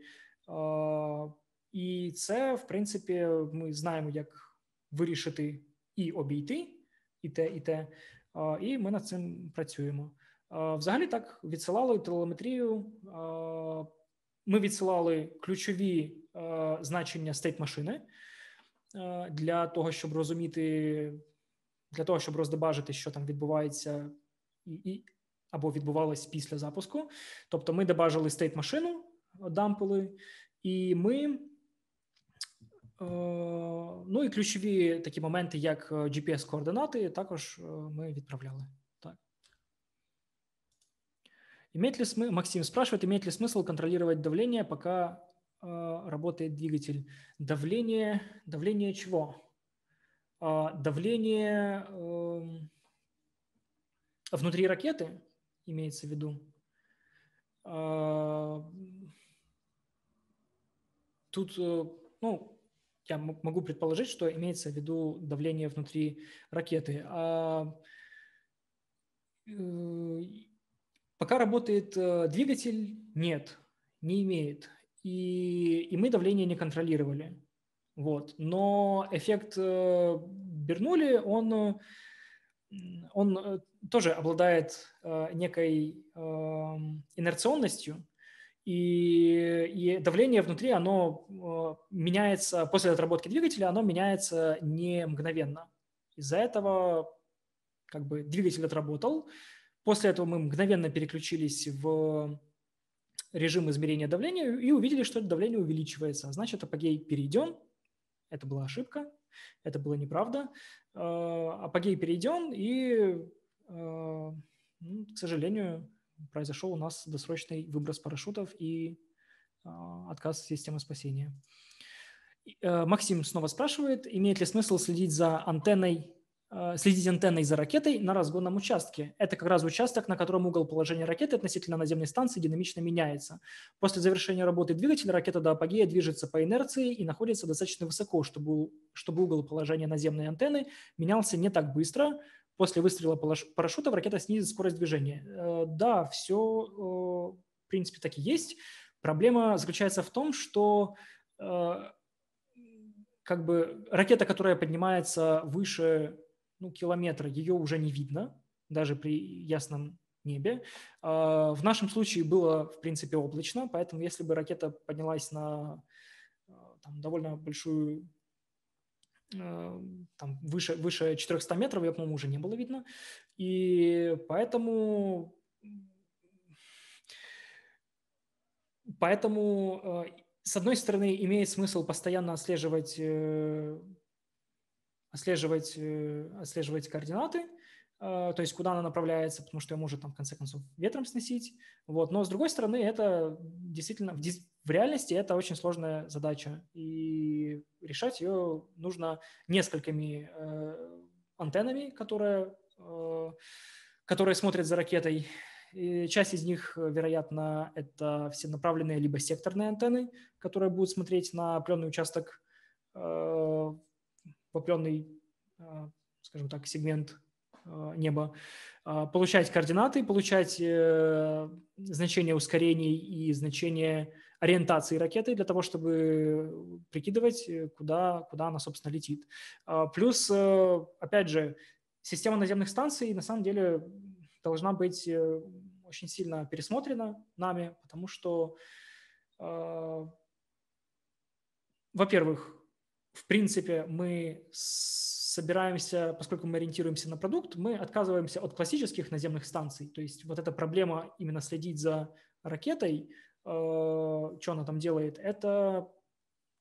і це в принципі ми знаємо, як вирішити і обійти, і те, і те. І ми над цим працюємо. Взагалі, так відсилали телеметрію. Ми відсилали ключові значення стейт машини для того, щоб розуміти, для того, щоб роздебажити, що там відбувається, і, і або відбувалось після запуску. Тобто ми дебажили стейт машину, дампили, і ми. Ну і ключові такі моменти, як GPS-координати, також ми відправляли. Так. Имеет ли смысл, Максим спрашивает, имеет ли смысл контролировать давление, пока э, работает двигатель? Давление, давление чего? Э, давление э, внутри ракеты имеется в виду. Э, тут, э, ну, я могу предположить, что имеется в виду давление внутри ракеты. А, э, пока работает э, двигатель, нет, не имеет. И, и мы давление не контролировали. Вот. Но эффект Бернули, он, он тоже обладает некой инерционностью, и, и давление внутри, оно э, меняется, после отработки двигателя, оно меняется не мгновенно. Из-за этого как бы двигатель отработал, после этого мы мгновенно переключились в режим измерения давления и увидели, что это давление увеличивается. Значит, апогей перейден. Это была ошибка, это было неправда. Э, апогей перейден, и, э, ну, к сожалению, произошел у нас досрочный выброс парашютов и а, отказ системы спасения. Э, Максим снова спрашивает, имеет ли смысл следить за антенной, э, следить антенной за ракетой на разгонном участке. Это как раз участок, на котором угол положения ракеты относительно наземной станции динамично меняется. После завершения работы двигателя ракета до апогея движется по инерции и находится достаточно высоко, чтобы, чтобы угол положения наземной антенны менялся не так быстро, после выстрела парашюта ракета снизит скорость движения. Э, да, все э, в принципе так и есть. Проблема заключается в том, что э, как бы ракета, которая поднимается выше ну, километра, ее уже не видно, даже при ясном небе. В нашем случае было, в принципе, облачно, поэтому если бы ракета поднялась на там, довольно большую там выше, выше 400 метров, ее, по-моему, уже не было видно. И поэтому, поэтому э, с одной стороны, имеет смысл постоянно отслеживать, э, отслеживать, отслеживать координаты, то есть куда она направляется, потому что ее может там в конце концов ветром сносить. Вот. Но с другой стороны, это действительно в реальности это очень сложная задача, и решать ее нужно несколькими э, антеннами, которые, э, которые смотрят за ракетой. И часть из них, вероятно, это все направленные либо секторные антенны, которые будут смотреть на определенный участок, э, в определенный, э, скажем так, сегмент э, неба, э, получать координаты, получать э, значение ускорений и значение ориентации ракеты для того, чтобы прикидывать, э, куда, куда она, собственно, летит. А, плюс, э, опять же, система наземных станций на самом деле должна быть э, очень сильно пересмотрена нами, потому что, а, во-первых, в принципе, мы собираемся, поскольку мы ориентируемся на продукт, мы отказываемся от классических наземных станций. То есть вот эта проблема именно следить за ракетой, Э, что она там делает, это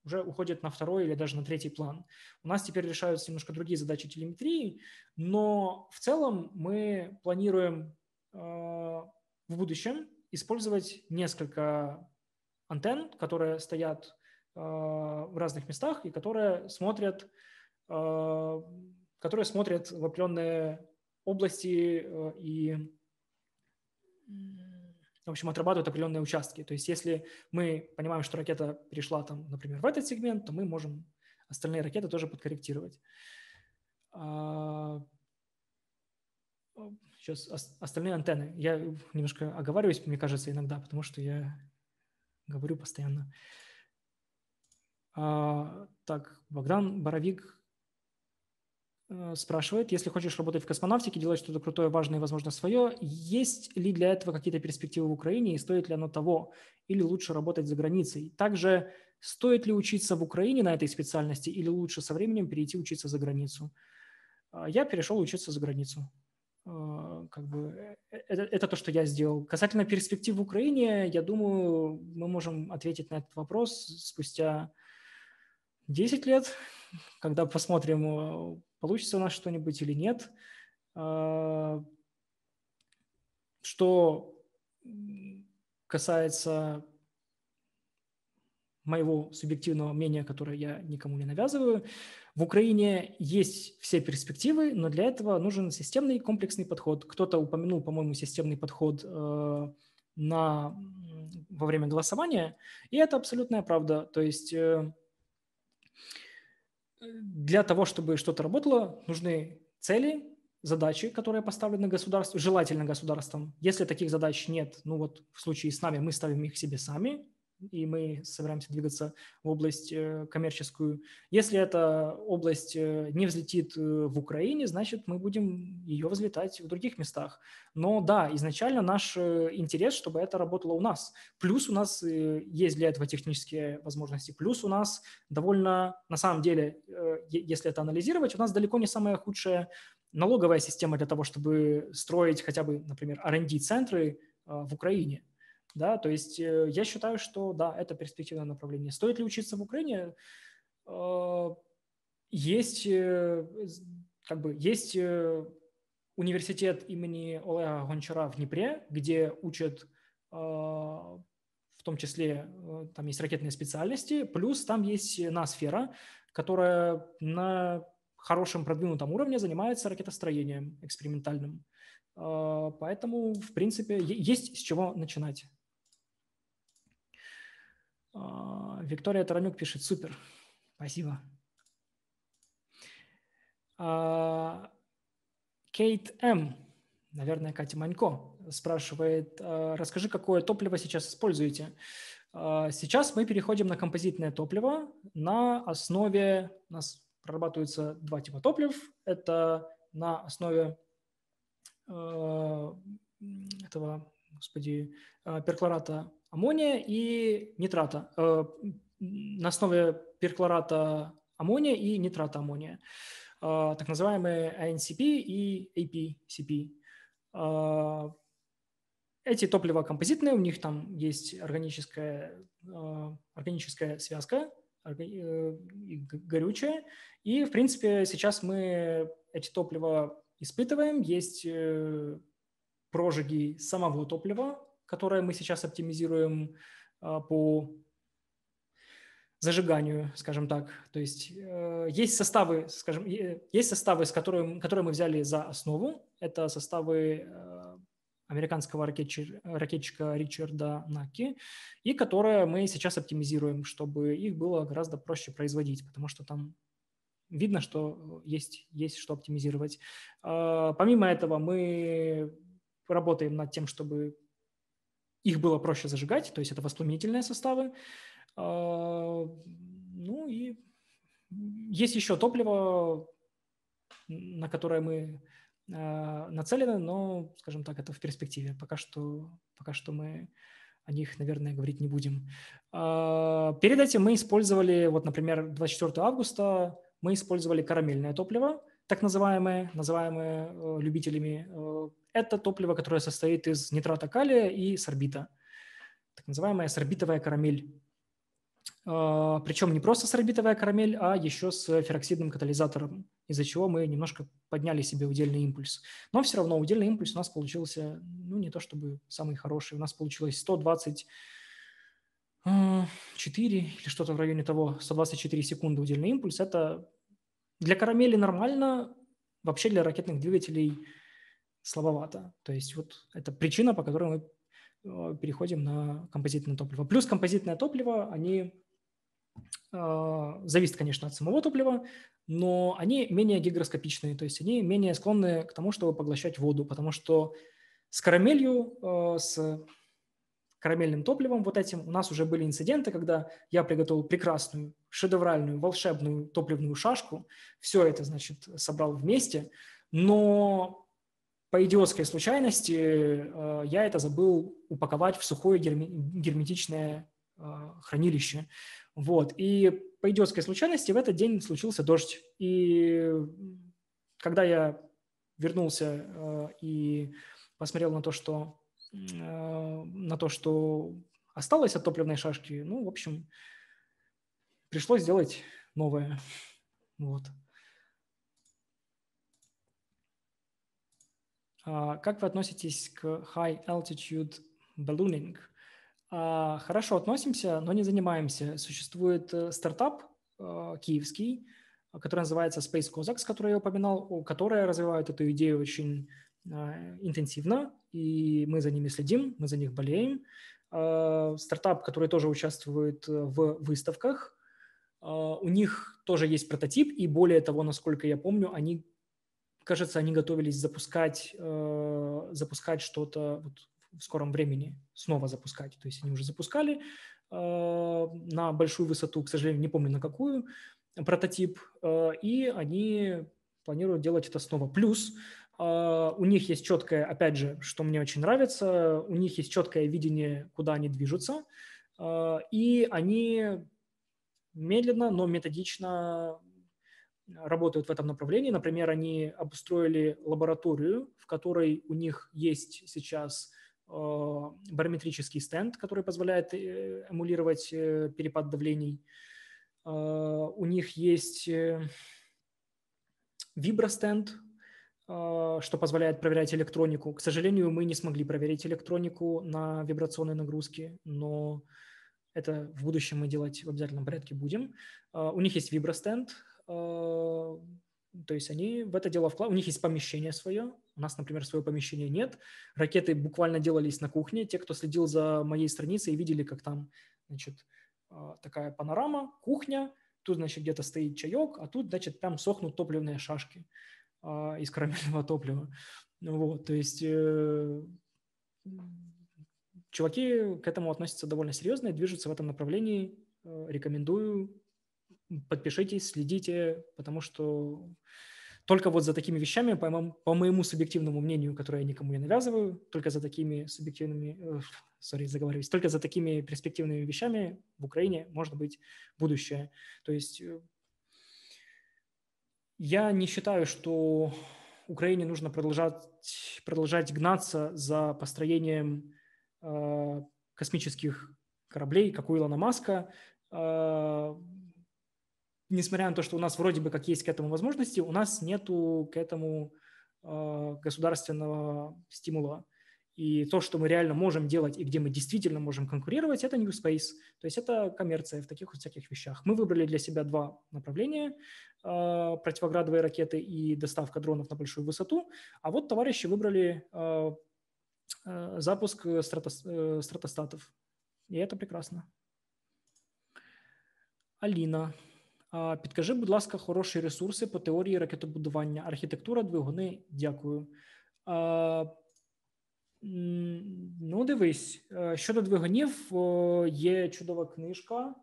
уже уходит на второй или даже на третий план. У нас теперь решаются немножко другие задачи телеметрии, но в целом мы планируем э, в будущем использовать несколько антенн, которые стоят э, в разных местах и которые смотрят, которые смотрят в определенные области и в общем, отрабатывают определенные участки. То есть если мы понимаем, что ракета перешла, там, например, в этот сегмент, то мы можем остальные ракеты тоже подкорректировать. Сейчас а, остальные антенны. Я немножко оговариваюсь, мне кажется, иногда, потому что я говорю постоянно. А, так, Богдан Боровик спрашивает, если хочешь работать в космонавтике, делать что-то крутое, важное и, возможно, свое, есть ли для этого какие-то перспективы в Украине и стоит ли оно того, или лучше работать за границей? Также стоит ли учиться в Украине на этой специальности или лучше со временем перейти учиться за границу? А, я перешел учиться за границу. как бы это, это то, что я сделал. Касательно перспектив в Украине, я думаю, мы можем ответить на этот вопрос спустя 10 лет, когда посмотрим, получится у нас что-нибудь или нет. Что касается моего субъективного мнения, которое я никому не навязываю, в Украине есть все перспективы, но для этого нужен системный комплексный подход. Кто-то упомянул, по-моему, системный подход э, на, во время голосования, и это абсолютная правда. То есть э, для того, чтобы что-то работало, нужны цели, задачи, которые поставлены государством, желательно государством. Если таких задач нет, ну вот в случае с нами мы ставим их себе сами, и мы собираемся двигаться в область э, коммерческую. Если эта область э, не взлетит э, в Украине, значит, мы будем ее взлетать в других местах. Но да, изначально наш интерес, чтобы это работало у нас. Плюс у нас есть для этого технические возможности. Плюс у нас довольно, на самом деле, если это анализировать, у нас далеко не самая худшая налоговая система для того, чтобы строить хотя бы, например, R&D-центры в Украине. Да, то есть э, я считаю, что да, это перспективное направление. Стоит ли учиться в Украине? Э, есть, э, как бы, есть университет имени Олега Гончара в Днепре, где учат в том числе там есть ракетные специальности, плюс там есть сфера, которая на хорошем продвинутом уровне занимается ракетостроением экспериментальным. Поэтому, в принципе, есть с чего начинать. А, Виктория Таранюк пишет, супер, спасибо. А, Кейт М, наверное, Катя Манько, спрашивает, а, расскажи, какое топливо сейчас используете? Сейчас мы переходим на композитное топливо на основе, у нас прорабатываются два типа топлив. Это на основе этого, господи, перхлората аммония и нитрата, э, на основе перхлората аммония и нитрата аммония, э, так называемые ANCP и APCP. Э, эти топлива композитные, у них там есть органическая, органическая связка, горючая. И, в принципе, сейчас мы эти топлива испытываем. Есть прожиги самого топлива, которое мы сейчас оптимизируем а, по зажиганию, скажем так. То есть э, есть составы, скажем, есть составы, с которыми, которые мы взяли за основу. Это составы э, американского ракетчика, Ричарда Наки, и которые мы сейчас оптимизируем, чтобы их было гораздо проще производить, потому что там видно, что есть, есть что оптимизировать. А, помимо этого мы работаем над тем, чтобы их было проще зажигать, то есть это воспламенительные составы. А, ну и есть еще топливо, на которое мы а, нацелены, но, скажем так, это в перспективе. Пока что, пока что мы о них, наверное, говорить не будем. А, перед этим мы использовали, вот, например, 24 августа мы использовали карамельное топливо, так называемое, называемое э, любителями э, это топливо, которое состоит из нитрата калия и сорбита, так называемая сорбитовая карамель. А, Причем не просто сорбитовая карамель, а еще с фероксидным катализатором, из-за чего мы немножко подняли себе удельный импульс. Но все равно удельный импульс у нас получился, ну, не то чтобы самый хороший, у нас получилось 120 4 или что-то в районе того, 124 секунды удельный импульс. Это для карамели нормально, вообще для ракетных двигателей – слабовато. То есть вот это причина, по которой мы э, переходим на композитное топливо. Плюс композитное топливо, они э, зависят, конечно, от самого топлива, но они менее гигроскопичные, то есть они менее склонны к тому, чтобы поглощать воду, потому что с карамелью, э, с карамельным топливом вот этим у нас уже были инциденты, когда я приготовил прекрасную, шедевральную, волшебную топливную шашку, все это, значит, собрал вместе, но по идиотской случайности э, я это забыл упаковать в сухое герметичное э, хранилище. Вот. И по идиотской случайности в этот день случился дождь. И когда я вернулся э, и посмотрел на то, что на то, что осталось от топливной шашки, ну, в общем, пришлось сделать новое. Вот. А как вы относитесь к high altitude ballooning? А, хорошо относимся, но не занимаемся. Существует э, стартап э, киевский, который называется Space Cossacks, который я упоминал, который развивает эту идею очень интенсивно, и мы за ними следим, мы за них болеем. Стартап, который тоже участвует э, в выставках, у них тоже есть прототип, и более того, насколько я помню, они кажется, они готовились запускать, э, запускать что-то вот в скором времени, снова запускать. То есть они уже запускали э, на большую высоту, к сожалению, не помню на какую, прототип, э, и они планируют делать это снова. Плюс э, у них есть четкое, опять же, что мне очень нравится, у них есть четкое видение, куда они движутся, э, и они медленно, но методично работают в этом направлении. Например, они обустроили лабораторию, в которой у них есть сейчас э, барометрический стенд, который позволяет э, эмулировать э, перепад давлений. У них есть вибростенд, что позволяет проверять электронику. К сожалению, мы не смогли проверить электронику на вибрационной нагрузке, но это в будущем мы делать в обязательном порядке будем. У них есть вибростенд, Э, то есть они в это дело вкладывают. У них есть помещение свое. У нас, например, своего помещения нет. Ракеты буквально делались на кухне. Те, кто следил за моей страницей, видели, как там значит, такая панорама, кухня. Тут, значит, где-то стоит чаек, а тут, значит, прям сохнут топливные шашки э, из карамельного топлива. Вот, то есть чуваки к этому относятся довольно серьезно и движутся в этом направлении. Рекомендую подпишитесь, следите, потому что только вот за такими вещами, по моему, по моему субъективному мнению, которое я никому не навязываю, только за такими субъективными, сори, заговариваюсь, только за такими перспективными вещами в Украине может быть будущее. То есть э, я не считаю, что Украине нужно продолжать, продолжать гнаться за построением э, космических кораблей, как у Илона Маска, э, несмотря на то, что у нас вроде бы как есть к этому возможности, у нас нету к этому э, государственного стимула. И то, что мы реально можем делать и где мы действительно можем конкурировать, это New Space. То есть это коммерция в таких вот всяких вещах. Мы выбрали для себя два направления э, – противоградовые ракеты и доставка дронов на большую высоту. А вот товарищи выбрали э, э, запуск стратос, э, стратостатов. И это прекрасно. Алина. Підкажи, будь ласка, хороші ресурси по теорії ракетобудування, архітектура, двигуни. Дякую. Ну, дивись, е, щодо двигунів, є чудова книжка,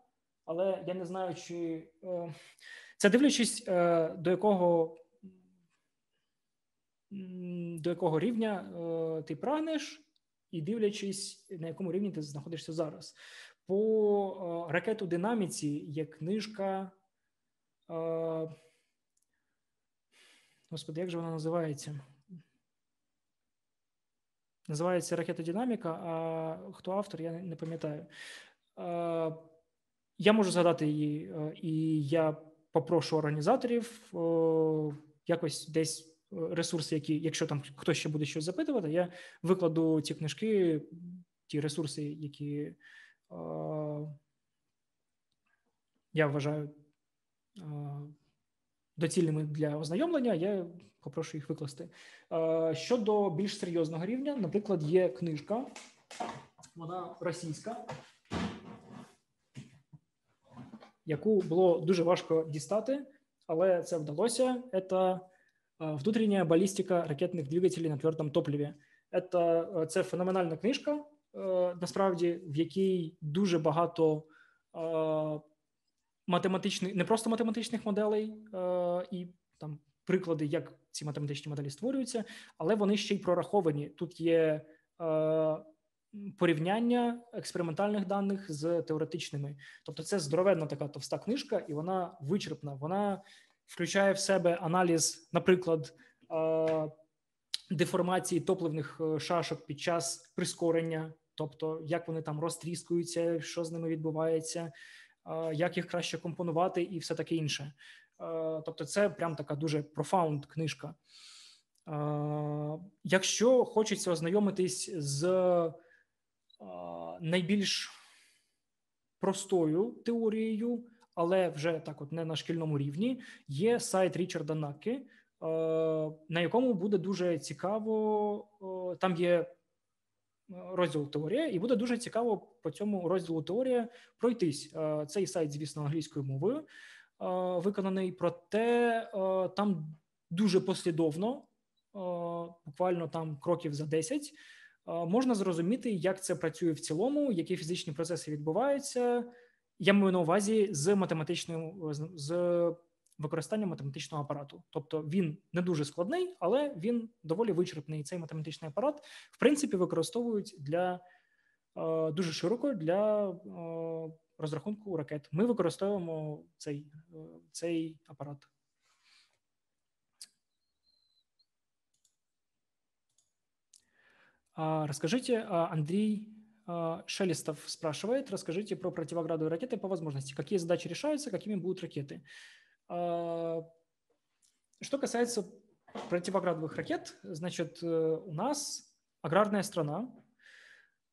але я не знаю, чи е, це дивлячись, е, до якого до якого рівня ти прагнеш, і дивлячись, на якому рівні ти знаходишся зараз. По ракетодинаміці є книжка. Господи, як же вона називається? Називається ракетодинаміка, а хто автор, я не пам'ятаю. Я можу згадати її, і я попрошу організаторів якось десь ресурси, які, якщо там хтось ще буде щось запитувати, я викладу ці книжки, ті ресурси, які я вважаю доцільними для ознайомлення, я попрошу їх викласти. Щодо більш серйозного рівня, наприклад, є книжка, вона російська, яку було дуже важко дістати, але це вдалося. Це внутрішня балістика ракетних двигателів на твердому топливі. Це, це феноменальна книжка, насправді, в якій дуже багато математичних, не просто математичних моделей е, і там приклади, як ці математичні моделі створюються, але вони ще й прораховані. Тут є е, порівняння експериментальних даних з теоретичними. Тобто, це здоровенна така товста книжка, і вона вичерпна. Вона включає в себе аналіз, наприклад. Е, деформації топливних шашок під час прискорення, тобто як вони там розтріскуються, що з ними відбувається, як їх краще компонувати і все таке інше. Тобто, це прям така дуже профаунд книжка. Якщо хочеться ознайомитись з найбільш простою теорією, але вже так, от не на шкільному рівні, є сайт Річарда Накки, на якому буде дуже цікаво, там є розділ теорія, і буде дуже цікаво по цьому розділу теорія пройтись. Цей сайт, звісно, англійською мовою виконаний, проте там дуже послідовно, буквально там кроків за 10, можна зрозуміти, як це працює в цілому, які фізичні процеси відбуваються. Я маю на увазі з математичним з використанням математичного апарату. Тобто він не дуже складний, але він доволі вичерпний. Цей математичний апарат в принципі використовують для дуже широко для розрахунку ракет. Ми використовуємо цей, цей апарат. Расскажите, Андрей Шелестов спрашивает, расскажите про противоградовые ракеты по возможности. Какие задачи решаются, какими будут ракеты? Что касается противоградовых ракет, значит, э, у нас аграрная страна,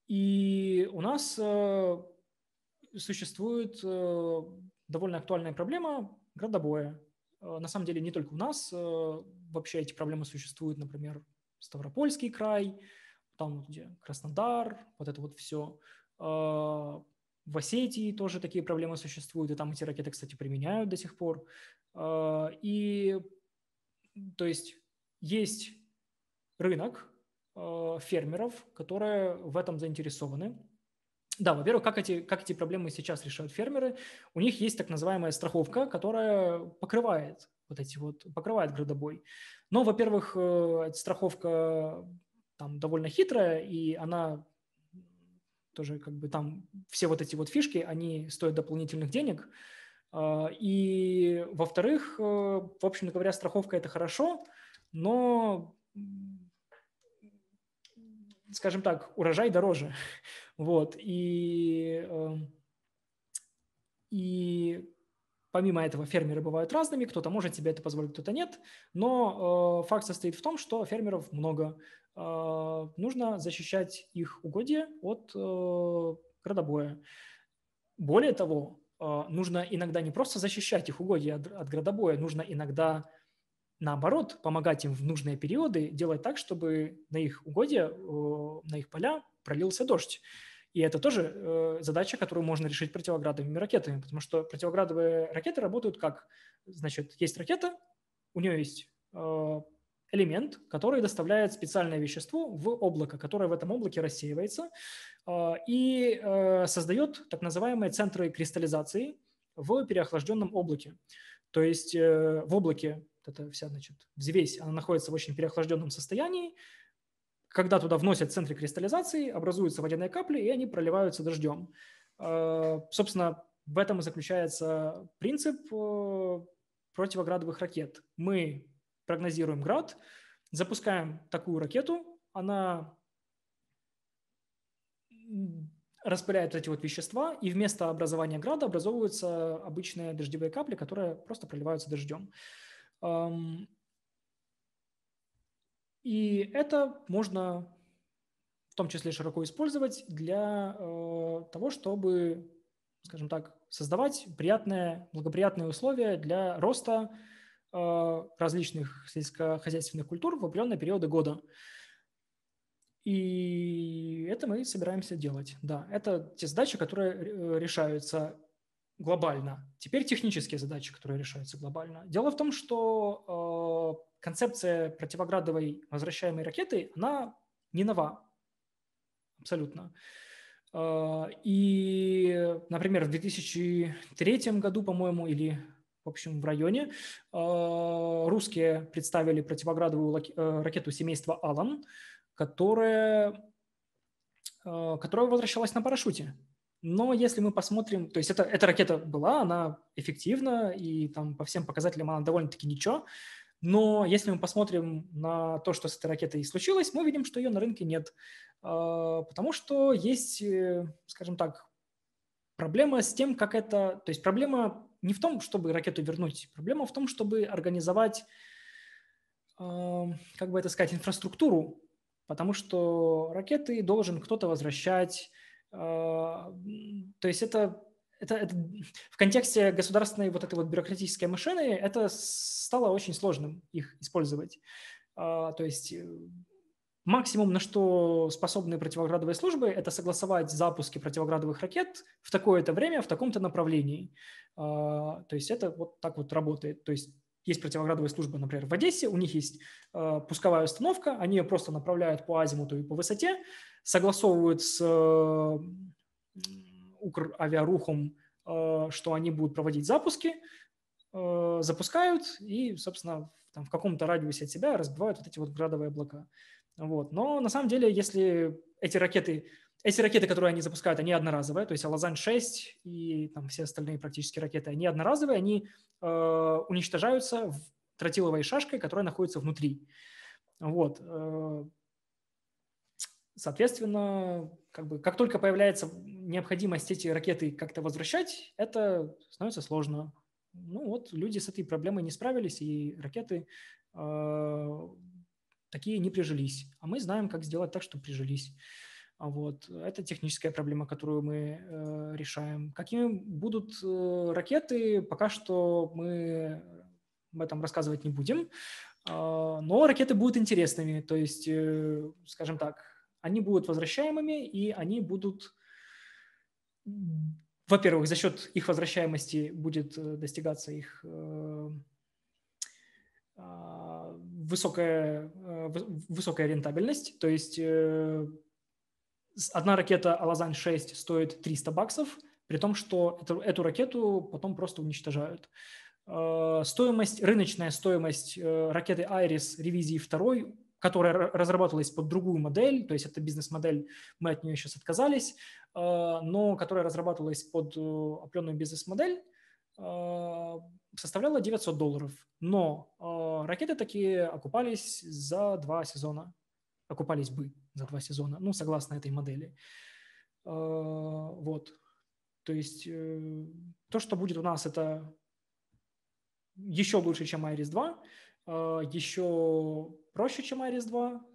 и у нас э, существует э, довольно актуальная проблема градобоя. На самом деле не только у нас, вообще эти проблемы существуют, например, Ставропольский край, там где Краснодар, вот это вот все. В Осетии тоже такие проблемы существуют, и там эти ракеты, кстати, применяют до сих пор. А, и то есть есть рынок а, фермеров, которые в этом заинтересованы. Да, во-первых, как эти, как эти проблемы сейчас решают фермеры? У них есть так называемая страховка, которая покрывает вот эти вот, покрывает градобой. Но, во-первых, э, страховка там довольно хитрая, и она тоже как бы там все вот эти вот фишки, они стоят дополнительных денег. А, и, во-вторых, э, в общем говоря, страховка – это хорошо, но, скажем так, урожай дороже. Вот. И, эм, и Помимо этого, фермеры бывают разными, кто-то может себе это позволить, кто-то нет, но э, факт состоит в том, что фермеров много. Э, нужно защищать их угодья от э, градобоя. Более того, э, нужно иногда не просто защищать их угодья от, градобоя, нужно иногда наоборот помогать им в нужные периоды делать так, чтобы на их угодья, на их поля пролился дождь. И это тоже э, задача, которую можно решить противоградовыми ракетами, потому что противоградовые ракеты работают как? Значит, есть ракета, у нее есть э, элемент, который доставляет специальное вещество в облако, которое в этом облаке рассеивается э, и э, создает так называемые центры кристаллизации в переохлажденном облаке. То есть э, в облаке эта вся значит, взвесь, она находится в очень переохлажденном состоянии, когда туда вносят центры кристаллизации, образуются водяные капли, и они проливаются дождем. Собственно, в этом и заключается принцип противоградовых ракет. Мы прогнозируем град, запускаем такую ракету, она распыляет эти вот вещества, и вместо образования града образовываются обычные дождевые капли, которые просто проливаются дождем. И это можно в том числе широко использовать для э, того, чтобы, скажем так, создавать приятные, благоприятные условия для роста различных сельскохозяйственных культур в определенные периоды года. И это мы собираемся делать. Да, это те задачи, которые э, решаются глобально. Теперь технические задачи, которые решаются глобально. Дело в том, что э, концепция противоградовой возвращаемой ракеты, она не нова абсолютно. Э, и, например, в 2003 году, по-моему, или в общем, в районе, э, русские представили противоградовую э, ракету семейства «Алан», которая, которая возвращалась на парашюте. Но если мы посмотрим, то есть это, эта ракета была, она эффективна, и там по всем показателям она довольно-таки ничего, Но если мы посмотрим на то, что с этой ракетой случилось, мы видим, что ее на рынке нет. А, потому что есть, э, скажем так, проблема с тем, как это... То есть проблема не в том, чтобы ракету вернуть, проблема в том, чтобы организовать, как бы это сказать, инфраструктуру, потому что ракеты должен кто-то возвращать. А, то есть это это, это в контексте государственной вот этой вот бюрократической машины это стало очень сложным их использовать. А, то есть э, максимум, на что способны противоградовые службы, это согласовать запуски противоградовых ракет в такое-то время, в таком-то направлении. А, то есть это вот так вот работает. То есть есть противоградовые службы, например, в Одессе, у них есть э, пусковая установка, они ее просто направляют по азимуту и по высоте, согласовывают с Укравиарухом, э, что они будут проводить запуски, запускают и, собственно, там, в каком-то радиусе от себя разбивают вот эти вот градовые облака. Вот. Но на самом деле, если эти ракеты, эти ракеты, которые они запускают, они одноразовые, то есть Алазань-6 и там все остальные практически ракеты, они одноразовые, они э, уничтожаются в тротиловой шашкой, которая находится внутри. Вот. Э, соответственно, как, бы, как только появляется необходимость эти ракеты как-то возвращать, это становится сложно. Ну вот люди с этой проблемой не справились, и ракеты э, такие не прижились. А мы знаем, как сделать так, чтобы прижились. А вот. Это техническая проблема, которую мы э, решаем. Какими будут э, ракеты, пока что мы об этом рассказывать не будем. Э, но ракеты будут интересными. То есть, э, скажем так, они будут возвращаемыми, и они будут, во-первых, за счет их возвращаемости будет э, достигаться их э, а, высокая, высокая рентабельность. То есть одна ракета Алазань-6 стоит 300 баксов, при том, что эту, эту ракету потом просто уничтожают. Стоимость, рыночная стоимость ракеты Айрис ревизии второй которая разрабатывалась под другую модель, то есть это бизнес-модель, мы от нее сейчас отказались, но которая разрабатывалась под э, определенную бизнес-модель, составляла 900 долларов. Но а, ракеты такие окупались за два сезона. Окупались бы за два сезона, ну, согласно этой модели. Вот. То есть э, то, что будет у нас, это еще лучше, чем Iris 2, еще проще, чем Iris 2,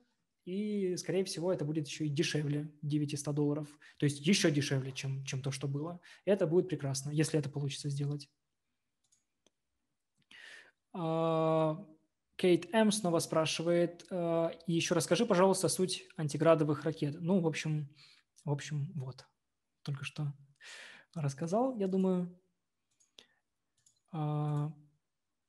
и, скорее всего, это будет еще и дешевле 900 долларов, то есть еще дешевле, чем, чем то, что было. Это будет прекрасно, если это получится сделать. Кейт М. снова спрашивает, и еще расскажи, пожалуйста, суть антиградовых ракет. Ну, в общем, в общем, вот, только что рассказал, я думаю.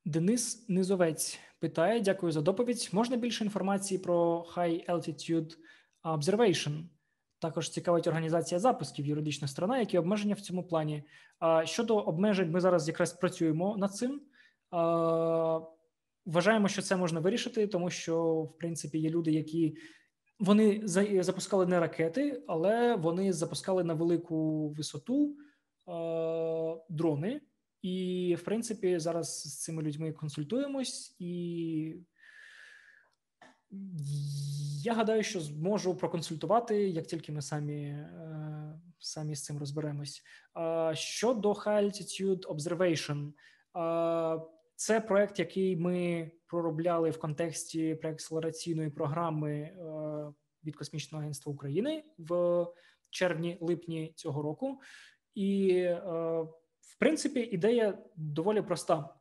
Денис Низовець питає: Дякую за доповідь. Можна більше інформації про High Altitude Observation? Також цікавить організація запусків, юридична сторона, які обмеження в цьому плані. Щодо обмежень, ми зараз якраз працюємо над цим. Вважаємо, що це можна вирішити, тому що в принципі є люди, які вони запускали не ракети, але вони запускали на велику висоту дрони. І, в принципі, зараз з цими людьми консультуємось, і я гадаю, що зможу проконсультувати, як тільки ми самі е, самі з цим розберемось. Щодо High Altitude Observation, це проект, який ми проробляли в контексті преакселераційної програми е, від Космічного агентства України в червні-липні цього року. І е, в принципі, ідея доволі проста.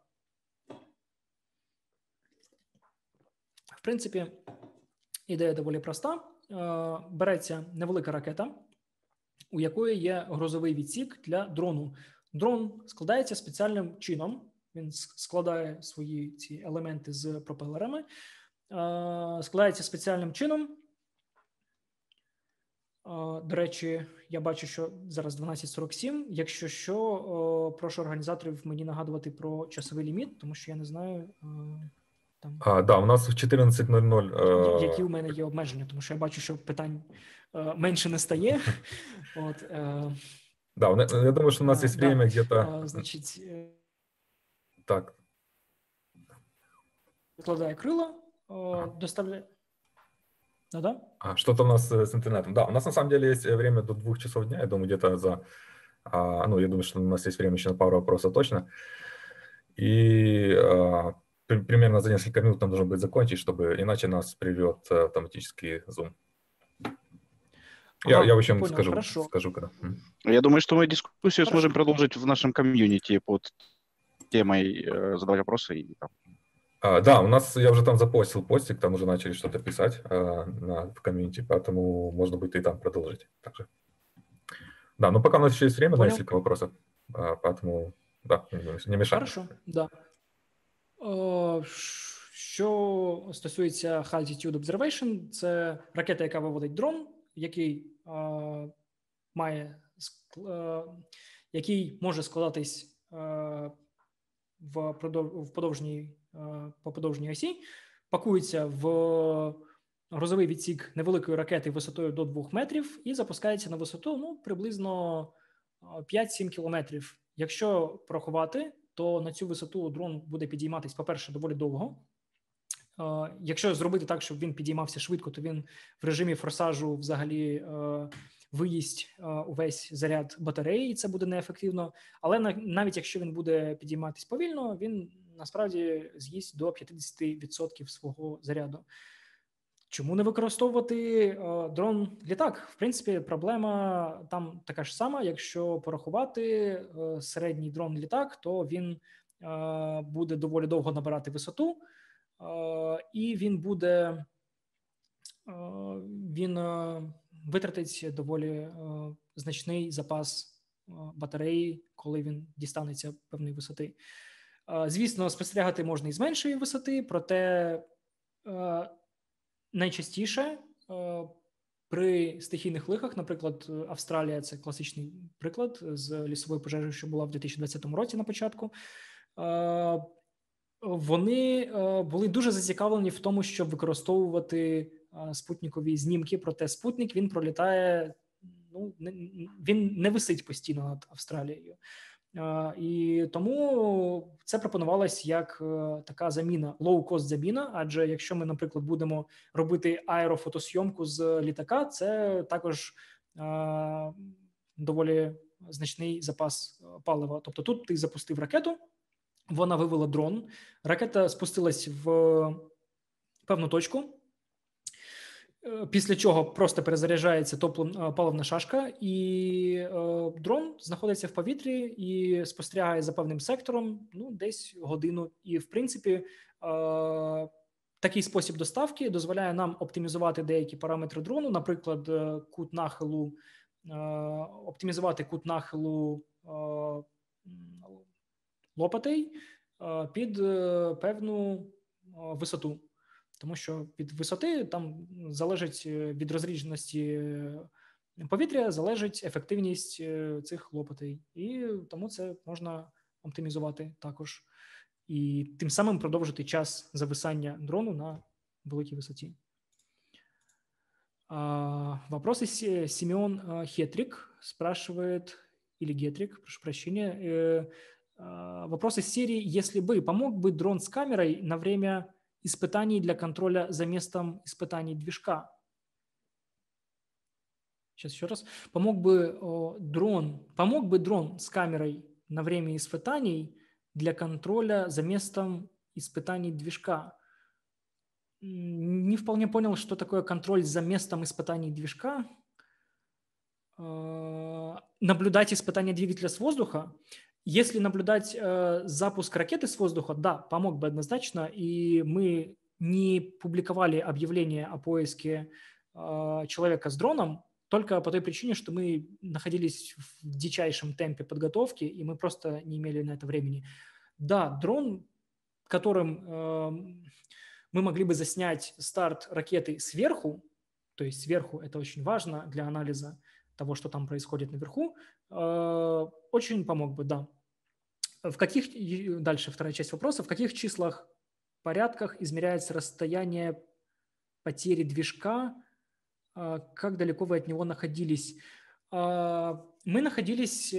В принципі, ідея доволі проста. Е, береться невелика ракета, у якої є грозовий відсік для дрону. Дрон складається спеціальним чином. Він складає свої ці елементи з пропелерами, е, складається спеціальним чином. До речі, я бачу, що зараз 12.47. Якщо що, прошу організаторів мені нагадувати про часовий ліміт, тому що я не знаю. Там а, да, у нас в 14.00. Які у мене є обмеження, тому що я бачу, що питань менше не стає. От, Да, я думаю, що у нас є время где-то. Значить, так. складає крила, доставляє. Ну да? А, что-то у нас с интернетом. Да, у нас на самом деле есть время до двух часов дня. Я думаю, где-то за... А, ну, я думаю, что у нас есть время еще на пару вопросов точно. И а, при, примерно за несколько минут нам нужно будет закончить, чтобы иначе нас привет автоматический Zoom. Я, ага, я в общем понял, скажу, хорошо. скажу когда. Я думаю, что мы дискуссию хорошо. сможем продолжить в нашем комьюнити под темой э, задавать вопросы и там, а, да, у нас, я уже там запостил постик, там уже начали что-то писать а, на, в комьюнити, поэтому можно будет и там продолжить также. Да, но пока у нас еще есть время Понял. на несколько вопросов, а, поэтому, да, не мешаем. Хорошо, да. Що стосується High Altitude Observation, це ракета, яка виводить дрон, який а, має а, який може складатись а, в подовжній Е, по подовжній осі, пакується в грузовий відсік невеликої ракети висотою до 2 метрів і запускається на висоту ну, приблизно 5-7 е, кілометрів. Якщо порахувати, то на цю висоту дрон буде підійматися, по-перше, доволі довго. Е, якщо зробити так, щоб він підіймався швидко, то він в режимі форсажу взагалі виїсть увесь заряд батареї, і це буде неефективно. Але навіть якщо він буде підійматись повільно, він насправді з'їсть до 50% свого заряду. Чому не використовувати е, дрон літак? В принципі, проблема там така ж сама. Якщо порахувати е, середній дрон літак, то він е, буде доволі довго набирати висоту, і він буде він витратить доволі значний запас батареї, коли він дістанеться певної висоти. Звісно, спостерігати можна і з меншої висоти, проте найчастіше при стихійних лихах, наприклад, Австралія це класичний приклад з лісовою пожежею, що була в 2020 році на початку. Вони були дуже зацікавлені в тому, щоб використовувати спутникові знімки. Проте спутник він пролітає. Ну він не висить постійно над Австралією. І тому це пропонувалось як е, така заміна, лоу-кост заміна. Адже якщо ми, наприклад, будемо робити аерофотосйомку з літака, це також доволі значний запас е, палива. Тобто, тут ти запустив ракету, вона вивела дрон, ракета спустилась в певну точку. Е, після чого просто перезаряджається топло паливна шашка, і е, дрон знаходиться в повітрі і спостерігає за певним сектором ну десь годину. І в принципі, е, такий спосіб доставки дозволяє нам оптимізувати деякі параметри дрону, наприклад, е, кут нахилу, е, оптимізувати кут нахилу е, лопатей під певну висоту тому що від висоти там залежить е, від розрідженості е, повітря, залежить ефективність е, цих лопатей, і тому це можна оптимізувати також і тим самим продовжити час зависання дрону на великій висоті. Вопросы Семен Хетрик спрашивает, или Гетрик, прошу прощения. Вопрос из серии «Если бы, помог бы дрон с камерой на время испытаний для контроля за местом испытаний движка. Сейчас еще раз. Помог бы о, дрон, помог бы дрон с камерой на время испытаний для контроля за местом испытаний движка. Не вполне понял, что такое контроль за местом испытаний движка. Э, наблюдать испытания двигателя с воздуха. Если наблюдать э, запуск ракеты с воздуха, да, помог бы однозначно, и мы не публиковали объявление о поиске э, человека с дроном только по той причине, что мы находились в дичайшем темпе подготовки, и мы просто не имели на это времени. Да, дрон, которым э, мы могли бы заснять старт ракеты сверху, то есть сверху это очень важно для анализа того, что там происходит наверху, э, очень помог бы, да. В каких, дальше вторая часть вопроса, в каких числах, порядках измеряется расстояние потери движка, э, как далеко вы от него находились? Э, мы находились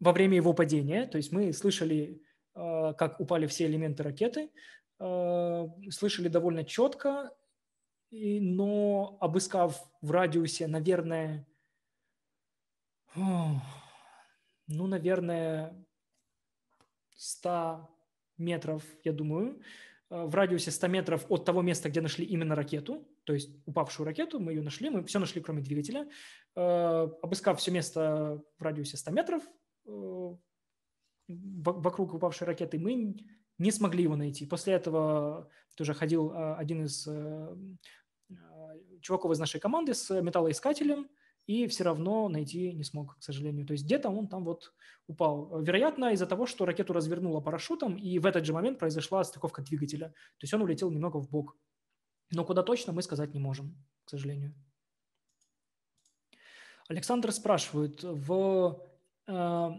во время его падения, то есть мы слышали, как упали все элементы ракеты, слышали довольно четко, но обыскав в радиусе, наверное, ну, наверное, 100 метров, я думаю, э, в радиусе 100 метров от того места, где нашли именно ракету, то есть упавшую ракету, мы ее нашли, мы все нашли, кроме двигателя. Э, обыскав все место в радиусе 100 метров э, вокруг упавшей ракеты, мы не смогли его найти. После этого тоже ходил один из чуваков из нашей команды с металлоискателем, и все равно найти не смог, к сожалению. То есть где-то он там вот упал. Вероятно, из-за того, что ракету развернуло парашютом, и в этот же момент произошла стыковка двигателя. То есть он улетел немного в бок. Но куда точно мы сказать не можем, к сожалению. Александр спрашивает, в Э,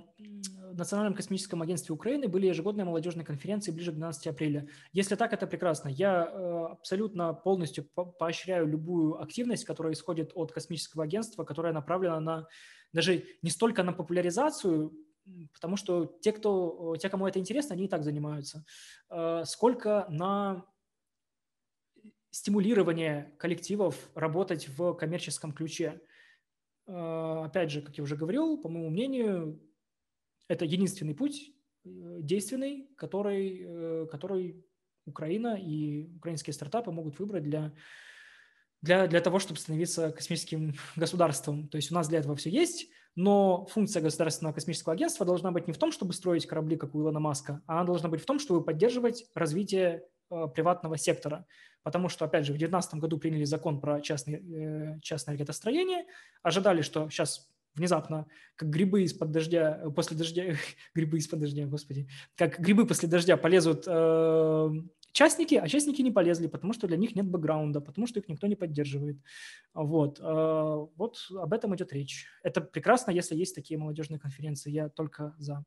Национальном космическом агентстве Украины были ежегодные молодежные конференции ближе к 12 апреля. Если так, это прекрасно. Я э, абсолютно полностью поощряю любую активность, которая исходит от космического агентства, которая направлена на даже не столько на популяризацию, потому что те, кто, те, кому это интересно, они и так занимаются, э, сколько на стимулирование коллективов работать в коммерческом ключе. А, опять же, как я уже говорил, по моему мнению, это единственный путь э, действенный, который, э, который Украина и украинские стартапы могут выбрать для, для, для того, чтобы становиться космическим государством. То есть у нас для этого все есть, но функция государственного космического агентства должна быть не в том, чтобы строить корабли, как у Илона Маска, а она должна быть в том, чтобы поддерживать развитие приватного сектора потому что, опять же, в 2019 году приняли закон про частное, э, частное ракетостроение, ожидали, что сейчас внезапно, как грибы из-под дождя, э, после дождя, грибы из-под дождя, господи, как грибы после дождя полезут э, частники, а частники не полезли, потому что для них нет бэкграунда, потому что их никто не поддерживает. Вот, э, вот об этом идет речь. Это прекрасно, если есть такие молодежные конференции, я только за.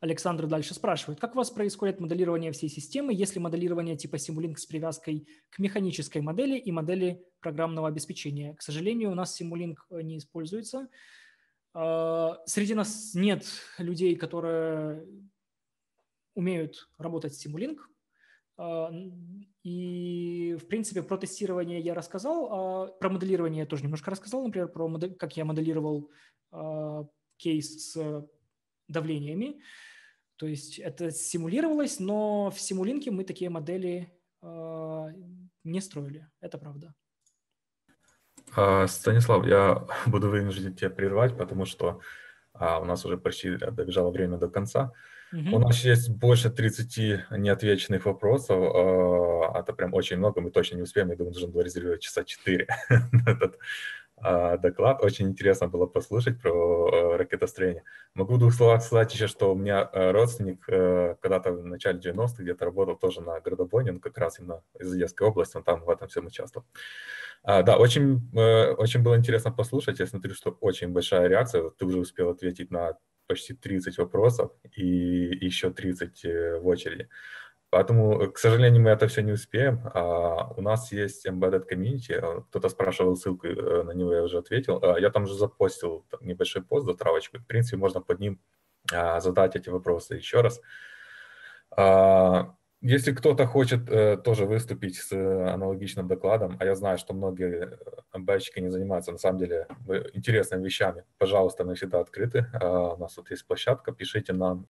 Александр дальше спрашивает, как у вас происходит моделирование всей системы, если моделирование типа Simulink с привязкой к механической модели и модели программного обеспечения? К сожалению, у нас Simulink э, не используется. А, среди нас нет людей, которые умеют работать с Simulink. А, и, в принципе, про тестирование я рассказал, а про моделирование я тоже немножко рассказал, например, про модель, как я моделировал кейс с давлениями. То есть это симулировалось, но в симулинке мы такие модели э, не строили. Это правда. А, Станислав, я буду вынужден тебя прервать, потому что а, у нас уже почти добежало время до конца. Угу. У нас есть больше 30 неотвеченных вопросов. А, это прям очень много, мы точно не успеем. Я думаю, нужно было резервировать часа 4 этот а, доклад. Очень интересно было послушать про э, ракетостроение. Могу в двух словах сказать еще, что у меня э, родственник э, когда-то в начале 90-х где-то работал тоже на градобоне, ну, как раз именно из Одесской области, он там в этом всем участвовал. А, да, очень, очень было интересно послушать. Я смотрю, что очень большая реакция. Ты уже успел ответить на почти 30 вопросов и еще 30 в очереди. Поэтому, э, к сожалению, мы это все не успеем. А у нас есть embedded community. Э, кто-то спрашивал ссылку, э, на него я уже ответил. А, я там уже запостил небольшой пост, затравочку. В принципе, можно под ним а, задать эти вопросы еще раз. А, если кто-то хочет тоже выступить с аналогичным докладом, а я знаю, что многие МБщики не занимаются на самом деле интересными вещами, пожалуйста, мы всегда открыты. У нас тут есть площадка, пишите нам,